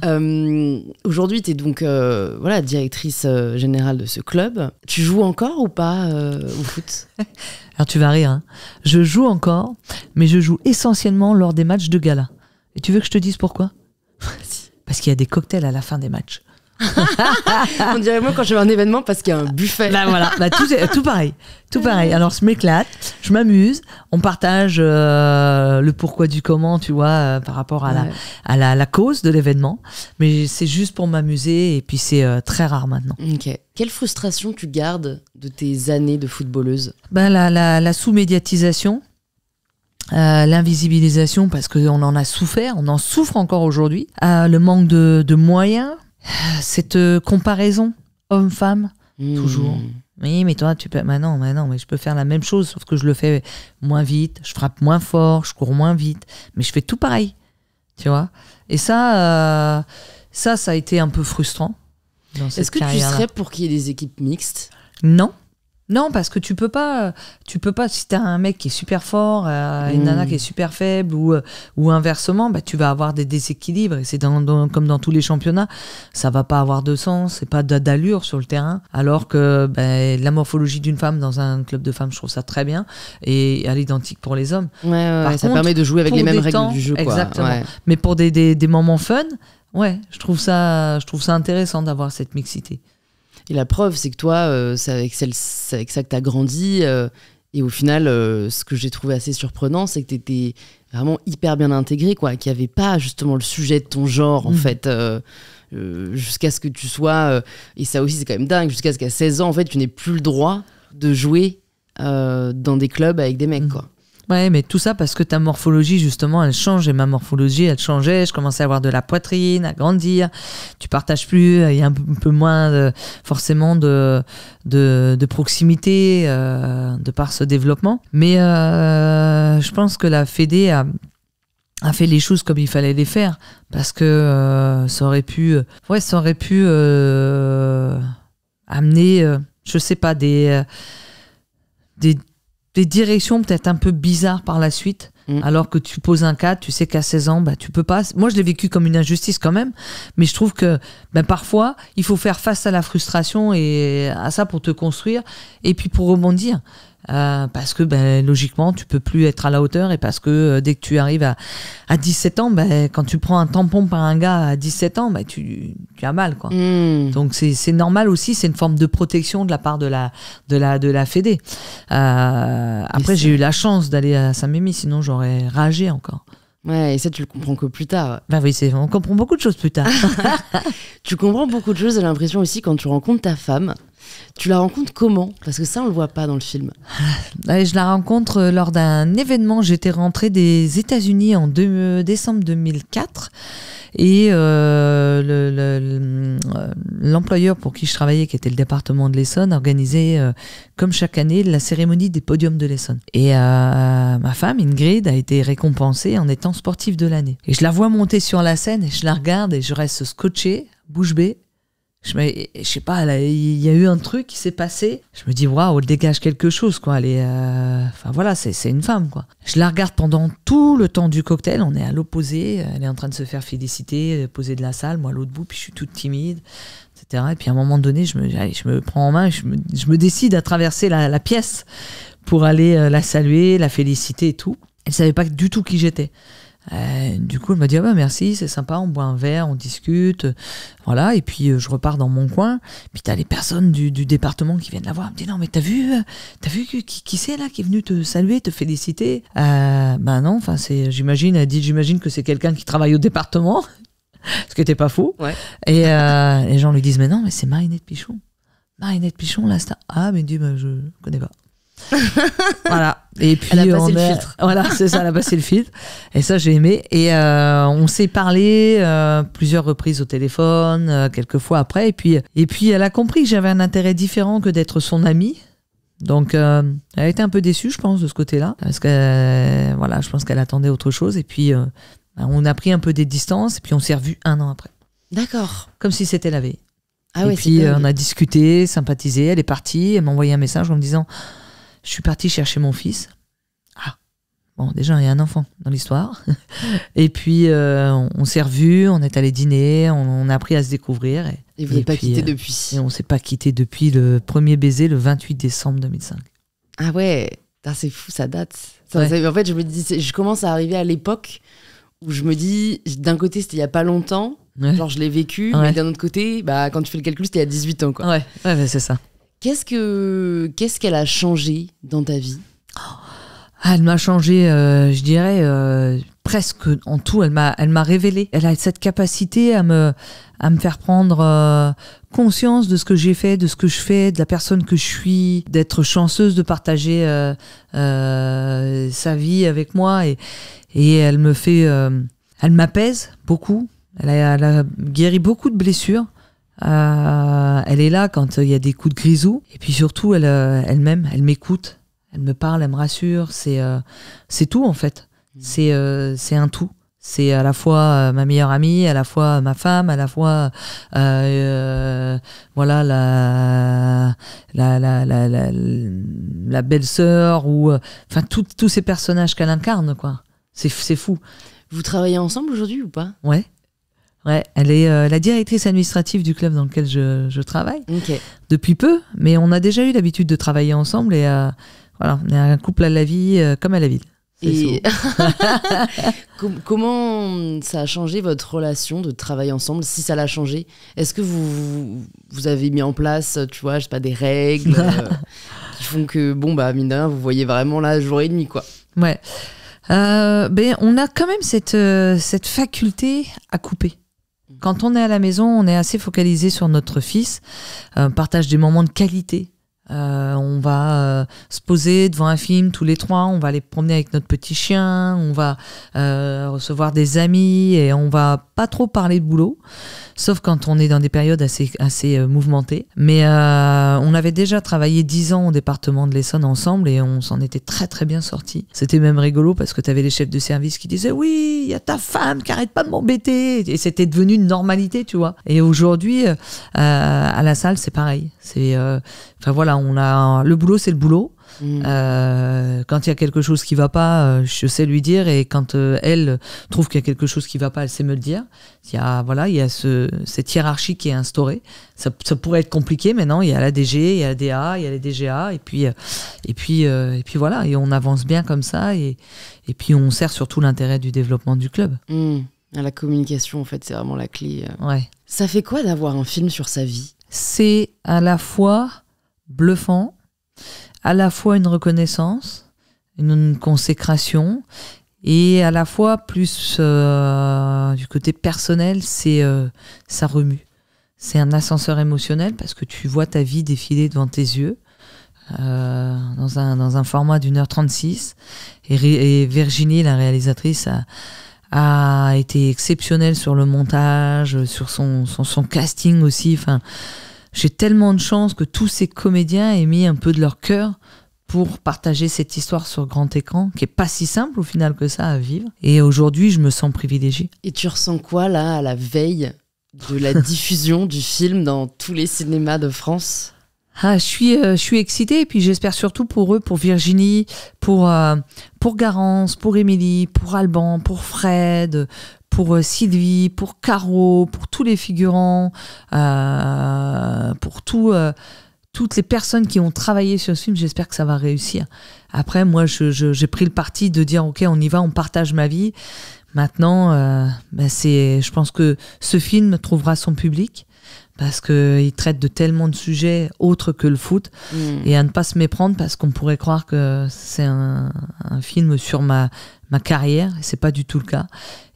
Euh, Aujourd'hui, tu es donc euh, voilà, directrice euh, générale de ce club. Tu joues encore ou pas au foot? Alors tu vas rire. hein. Je joue encore, mais je joue essentiellement lors des matchs de gala. Et tu veux que je te dise pourquoi? Parce qu'il y a des cocktails à la fin des matchs. On dirait moi quand je vais à un événement parce qu'il y a un buffet. Bah voilà, bah, tout, tout pareil. Tout pareil. Alors je m'éclate, je m'amuse, on partage euh, le pourquoi du comment, tu vois, euh, par rapport à, la, Ouais. à la, la cause de l'événement. Mais c'est juste pour m'amuser et puis c'est euh, très rare maintenant. Ok. Quelle frustration tu gardes de tes années de footballeuse? Ben, la, la, la sous-médiatisation, euh, l'invisibilisation, parce qu'on en a souffert, on en souffre encore aujourd'hui, euh, le manque de, de moyens, cette euh, comparaison homme-femme. Toujours. Hmm. Oui, mais toi, tu peux. Mais non, mais je peux faire la même chose, sauf que je le fais moins vite, je frappe moins fort, je cours moins vite, mais je fais tout pareil. Tu vois Et ça, euh, ça, ça a été un peu frustrant. Est-ce que tu serais pour qu'il y ait des équipes mixtes? Non. Non, parce que tu peux pas, tu peux pas, si t'as un mec qui est super fort, euh, une nana qui est super faible, ou, euh, ou inversement, bah, tu vas avoir des déséquilibres. Et c'est dans, dans- comme dans tous les championnats, ça va pas avoir de sens, c'est pas d'a- d'allure sur le terrain. Alors que ben, la morphologie d'une femme dans un club de femmes, je trouve ça très bien, et à l'identique pour les hommes. Ouais, ouais, Par ça contre, permet de jouer avec les mêmes règles temps, du jeu. Quoi. exactement. Ouais. Mais pour des, des, des moments fun, ouais, je trouve ça, je trouve ça intéressant d'avoir cette mixité. Et la preuve, c'est que toi, euh, c'est avec, celle- c'est avec ça que tu as grandi. euh, et au final, euh, ce que j'ai trouvé assez surprenant, c'est que tu étais vraiment hyper bien intégré, quoi. Qu'il n'y avait pas justement le sujet de ton genre, en Mhm. fait. euh, euh, jusqu'à ce que tu sois. euh, et ça aussi, c'est quand même dingue. Jusqu'à ce qu'à 16 ans, en fait, tu n'aies plus le droit de jouer dans des clubs avec des mecs, Mhm. quoi. Ouais, mais tout ça parce que ta morphologie, justement, elle change. Et ma morphologie, elle changeait. Je commençais à avoir de la poitrine, à grandir. Tu partages plus. Il y a un peu, moins, forcément, de, de, proximité euh, de par ce développement. Mais euh, je pense que la Fédé a, a fait les choses comme il fallait les faire. Parce que euh, ça aurait pu, ouais, ça aurait pu euh, amener, euh, je sais pas, des, euh, des, des directions peut-être un peu bizarres par la suite. Mm. Alors que tu poses un cadre, tu sais qu'à 16 ans, bah, tu peux pas. Moi, je l'ai vécu comme une injustice quand même, mais je trouve que ben, parfois, il faut faire face à la frustration et à ça pour te construire et puis pour rebondir. Euh, parce que ben, logiquement, tu peux plus être à la hauteur et parce que euh, dès que tu arrives à, à 17 ans, ben, quand tu prends un tampon par un gars à 17 ans, ben, tu, tu as mal. Quoi. Mhm. Donc c'est normal aussi, c'est une forme de protection de la part de la de la de la Fédé. Euh, après j'ai eu la chance d'aller à Saint-Mémy, sinon j'aurais ragé encore. Ouais, et ça, tu le comprends que plus tard. Bah oui, on comprend beaucoup de choses plus tard. Tu comprends beaucoup de choses, j'ai l'impression aussi, quand tu rencontres ta femme. Tu la rencontres comment? Parce que ça, on le voit pas dans le film. Ouais, je la rencontre euh, lors d'un événement. J'étais rentrée des États-Unis en deux- euh, décembre 2004 et euh, le- le- le- l'employeur pour qui je travaillais, qui était le département de l'Essonne, organisait comme chaque année la cérémonie des podiums de l'Essonne. Et ma femme Ingrid a été récompensée en étant sportive de l'année. Et je la vois monter sur la scène et je la regarde et je reste scotché, bouche bée. Je, me, je sais pas, il y a eu un truc qui s'est passé. Je me dis, waouh, elle dégage quelque chose, quoi. Euh, enfin voilà, c'est une femme, quoi. Je la regarde pendant tout le temps du cocktail. On est à l'opposé. Elle est en train de se faire féliciter, euh, poser de la salle, moi à l'autre bout, puis je suis toute timide, etc. Et puis à un moment donné, je me, allez, je me prends en main, je me, je me décide à traverser la, la pièce pour aller euh, la saluer, la féliciter et tout. Elle savait pas du tout qui j'étais. Euh, du coup, elle m'a dit ah bah merci, c'est sympa, on boit un verre, on discute, euh, voilà. Et puis euh, je repars dans mon coin. Puis t'as les personnes du, du département qui viennent la voir. Elle me dit non mais t'as vu, euh, t'as vu qui, qui, c'est là qui est venu te saluer, te féliciter? Ben non, enfin c'est, j'imagine, elle dit j'imagine que c'est quelqu'un qui travaille au département, ce qui était pas faux. Ouais. Et les gens lui disent mais non mais c'est Marinette Pichon. Marinette Pichon, là, c'est Ah, mais dit, bah, je connais pas. Voilà. Et puis, Elle a passé on le filtre. Voilà, c'est ça, elle a passé le filtre. Et ça, j'ai aimé. Et euh, on s'est parlé euh, plusieurs reprises au téléphone, euh, quelques fois après. Et puis, et puis, elle a compris que j'avais un intérêt différent que d'être son amie. Donc, elle a été un peu déçue, je pense, de ce côté-là. Parce que, voilà, je pense qu'elle attendait autre chose. Et puis, bah, on a pris un peu des distances. Et puis, on s'est revus un an après. D'accord. Comme si c'était la veille. Ah et puis on a discuté, sympathisé, elle est partie, elle m'a envoyé un message en me disant Je suis partie chercher mon fils. Ah, bon, déjà, il y a un enfant dans l'histoire. et puis, euh, on, on s'est revus, on est allé dîner, on, on a appris à se découvrir. Et, Et vous n'êtes pas quitté euh, depuis. et on s'est pas quitté depuis le premier baiser, le 28 décembre 2005. Ah ouais, c'est fou, ça date. Ça- Ouais. ça- en fait, je me dis, je commence à arriver à l'époque où je me dis, d'un côté, c'était il y a pas longtemps, Ouais, genre je l'ai vécu, Ouais. mais d'un autre côté, bah, quand tu fais le calcul, c'était il y a 18 ans. Quoi. ouais, ouais, ouais, c'est ça. Qu'est-ce que qu'est-ce qu'elle a changé dans ta vie? Elle m'a changé, euh, je dirais, euh, presque en tout. Elle m'a, elle m'a révélé. Elle a cette capacité à me, à me faire prendre euh, conscience de ce que j'ai fait, de ce que je fais, de la personne que je suis, d'être chanceuse de partager sa vie avec moi. Et, et elle me fait, elle m'apaise beaucoup. Elle a guéri beaucoup de blessures. Euh, elle est là quand il y a des coups de grisou. Et puis surtout, elle, euh, elle m'aime, elle m'écoute. Elle me parle, elle me rassure. C'est euh, c'est tout en fait. C'est euh, c'est un tout. C'est à la fois euh, ma meilleure amie, à la fois ma femme, à la fois euh, euh, voilà la la la la, la, belle-sœur ou euh, enfin tous ces personnages qu'elle incarne quoi. C'est c'est fou. Vous travaillez ensemble aujourd'hui ou pas? Ouais. Ouais, elle est euh, la directrice administrative du club dans lequel je, je travaille depuis peu, mais on a déjà eu l'habitude de travailler ensemble et euh, voilà, on est un couple à la vie euh, comme à la ville. Et comment ça a changé votre relation de travailler ensemble Si ça l'a changé, est-ce que vous, vous avez mis en place, tu vois, je sais pas, des règles qui font que, bon, bah, mine de rien, vous voyez vraiment là jour et demi, quoi? Ouais. Ben, on a quand même cette, cette faculté à couper. Quand on est à la maison, on est assez focalisé sur notre fils, euh, partage des moments de qualité. Euh, on va euh, se poser devant un film tous les trois, on va aller promener avec notre petit chien, on va euh, recevoir des amis et on va pas trop parler de boulot, sauf quand on est dans des périodes assez, assez mouvementées. Mais on avait déjà travaillé dix ans au département de l'Essonne ensemble et on s'en était très très bien sortis. C'était même rigolo parce que tu avais les chefs de service qui disaient oui, il y a ta femme qui arrête pas de m'embêter et c'était devenu une normalité, tu vois. Et aujourd'hui, à la salle, c'est pareil. Enfin voilà, on a le boulot, c'est le boulot. Mm. Euh, quand il y a quelque chose qui va pas, euh, je sais lui dire et quand euh, elle trouve qu'il y a quelque chose qui va pas, elle sait me le dire. Il y a voilà, il y a ce, cette hiérarchie qui est instaurée. Ça, ça pourrait être compliqué, mais non, il y a la DG, il y a la DA, il y a les DGA et puis et puis euh, et puis voilà, et on avance bien comme ça et et puis on sert surtout l'intérêt du développement du club. Mm. La communication, en fait, c'est vraiment la clé. Ouais. Ça fait quoi d'avoir un film sur sa vie? C'est à la fois bluffant, à la fois une reconnaissance, une, consécration, et à la fois plus euh, du côté personnel, c'est euh, ça remue. C'est un ascenseur émotionnel parce que tu vois ta vie défiler devant tes yeux euh, dans, un, dans un format d'une heure 36. Et, et Virginie, la réalisatrice, a, été exceptionnelle sur le montage, sur son, son, casting aussi. J'ai tellement de chance que tous ces comédiens aient mis un peu de leur cœur pour partager cette histoire sur grand écran, qui est pas si simple au final que ça à vivre. Et aujourd'hui, je me sens privilégiée. Et tu ressens quoi, là, à la veille de la diffusion du film dans tous les cinémas de France? Ah, je suis, euh, je suis excitée et puis j'espère surtout pour eux, pour Virginie, pour euh, pour Garance, pour Émilie, pour Alban, pour Fred, pour euh, Sylvie, pour Caro, pour tous les figurants, euh, pour tout, euh, toutes les personnes qui ont travaillé sur ce film. J'espère que ça va réussir. Après, moi, je- je- j'ai pris le parti de dire ok, on y va, on partage ma vie. Maintenant, euh, ben, c'est, je pense que ce film trouvera son public parce qu'il traite de tellement de sujets autres que le foot Mm. et à ne pas se méprendre parce qu'on pourrait croire que c'est un, un film sur ma, ma carrière c'est pas du tout le cas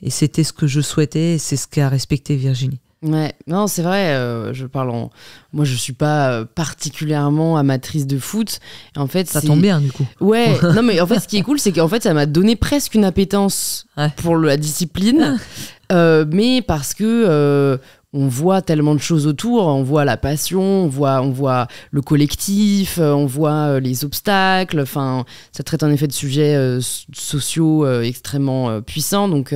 et c'était ce que je souhaitais et c'est ce qu'a respecté Virginie Ouais, non, c'est vrai, euh, je parle en. Moi, je suis pas euh, particulièrement amatrice de foot. En fait, ça tombe bien du coup Ouais, non, mais en fait, ce qui est cool, c'est qu'en fait, ça m'a donné presque une appétence Ouais. pour la discipline. Euh, mais parce que. euh, on voit tellement de choses autour, on voit la passion, on voit, on voit le collectif, euh, on voit euh, les obstacles. Enfin, ça traite en effet de sujets euh, sociaux extrêmement puissants. Donc,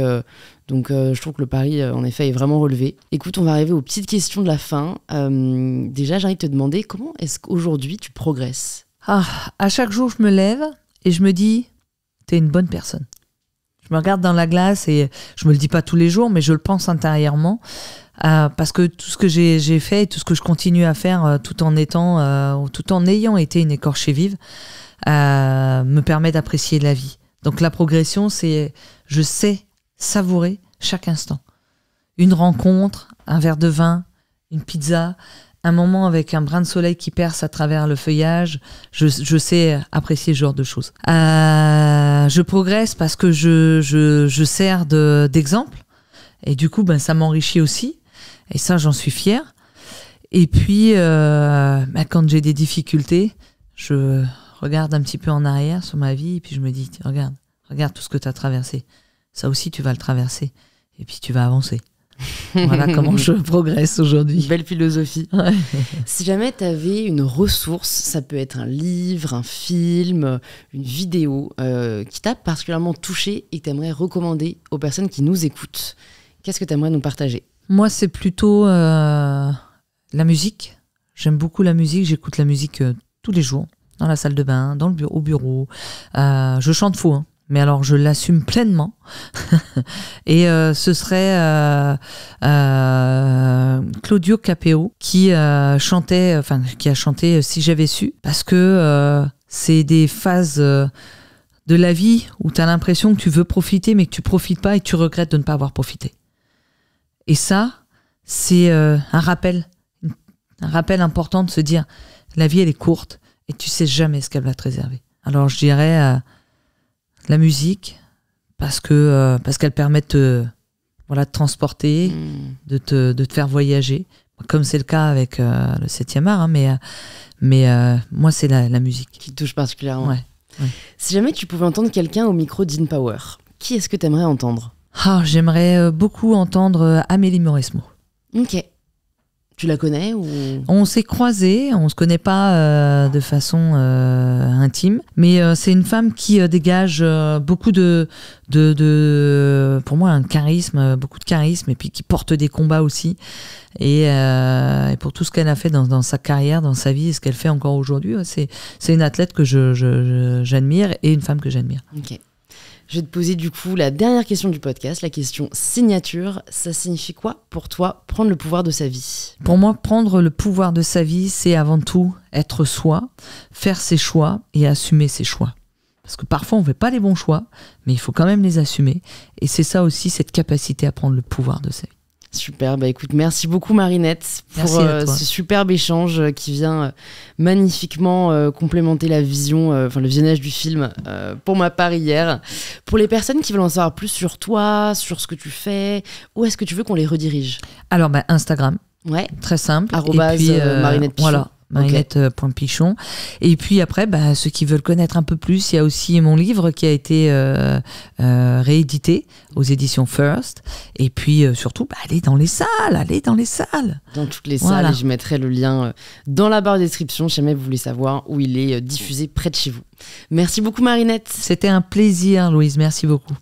donc je trouve que le pari, en effet, est vraiment relevé. Écoute, on va arriver aux petites questions de la fin. Déjà, j'ai de te demander comment est-ce qu'aujourd'hui tu progresses? Ah, à chaque jour, je me lève et je me dis, t'es une bonne personne. Je me regarde dans la glace et je me le dis pas tous les jours, mais je le pense intérieurement. Euh, parce que tout ce que j'ai fait et tout ce que je continue à faire euh, tout en étant, euh, tout en ayant été une écorchée vive, me permet d'apprécier la vie. Donc la progression, c'est je sais savourer chaque instant. Une rencontre, un verre de vin, une pizza, un moment avec un brin de soleil qui perce à travers le feuillage, je, sais apprécier ce genre de choses. Je progresse parce que je, sers de- d'exemple. et du coup, ben, ça m'enrichit aussi. Et ça, j'en suis fière. Et puis, euh, ben, quand j'ai des difficultés, je regarde un petit peu en arrière sur ma vie. Et puis, je me dis, regarde, regarde tout ce que tu as traversé. Ça aussi, tu vas le traverser. Et puis, tu vas avancer. voilà comment je progresse aujourd'hui. Belle philosophie. Ouais. Si jamais tu avais une ressource, ça peut être un livre, un film, une vidéo euh, qui t'a particulièrement touché et que tu aimerais recommander aux personnes qui nous écoutent, qu'est-ce que tu aimerais nous partager? Moi, c'est plutôt euh, la musique. J'aime beaucoup la musique. J'écoute la musique euh, tous les jours, dans la salle de bain, dans le bureau, au bureau. Euh, je chante faux, hein. mais alors je l'assume pleinement. Et ce serait Claudio Capeo qui chantait, enfin qui a chanté Si j'avais su, parce que c'est des phases. de la vie où tu as l'impression que tu veux profiter mais que tu profites pas et tu regrettes de ne pas avoir profité. Et ça, c'est euh, un rappel, un rappel important de se dire la vie elle est courte et tu sais jamais ce qu'elle va te réserver. Alors je dirais euh, la musique parce que euh, parce qu'elle permet de te, voilà de transporter, Hmm. de te de te faire voyager, comme c'est le cas avec le 7e art. hein, mais mais moi c'est la, la musique. Qui te touche particulièrement. Ouais. Si jamais tu pouvais entendre quelqu'un au micro d'InPower, qui est-ce que tu aimerais entendre? Ah, j'aimerais euh, beaucoup entendre euh, Amélie Mauresmo. Ok. Tu la connais ou? On s'est croisés, on se connaît pas euh, de façon euh, intime, mais euh, c'est une femme qui dégage beaucoup de, de, de, pour moi, un charisme, beaucoup de charisme, et puis qui porte des combats aussi. Et, et pour tout ce qu'elle a fait dans, dans sa carrière, dans sa vie, et ce qu'elle fait encore aujourd'hui, ouais, c'est une athlète que je- je- je- j'admire et une femme que j'admire. Ok. Je vais te poser du coup la dernière question du podcast, la question signature. Ça signifie quoi pour toi prendre le pouvoir de sa vie? Pour moi, prendre le pouvoir de sa vie, c'est avant tout être soi, faire ses choix et assumer ses choix. Parce que parfois, on ne fait pas les bons choix, mais il faut quand même les assumer. Et c'est ça aussi, cette capacité à prendre le pouvoir de sa vie. Super, bah écoute, merci beaucoup Marinette pour euh, ce superbe échange euh, qui vient euh, magnifiquement complémenter la vision, enfin le visionnage du film pour ma part hier. Pour les personnes qui veulent en savoir plus sur toi, sur ce que tu fais, où est-ce que tu veux qu'on les redirige? Alors, bah, Instagram, Ouais, très simple. Arrobase, euh, Marinette Pichon. Voilà. Marinette.pichon. Et puis après, bah, ceux qui veulent connaître un peu plus, il y a aussi mon livre qui a été euh, euh, réédité aux éditions First. Et puis euh, surtout, bah, allez dans les salles, allez dans les salles. dans toutes les Voilà. salles et je mettrai le lien euh, dans la barre de description si jamais vous voulez savoir où il est euh, diffusé près de chez vous. Merci beaucoup Marinette. C'était un plaisir, Louise. Merci beaucoup.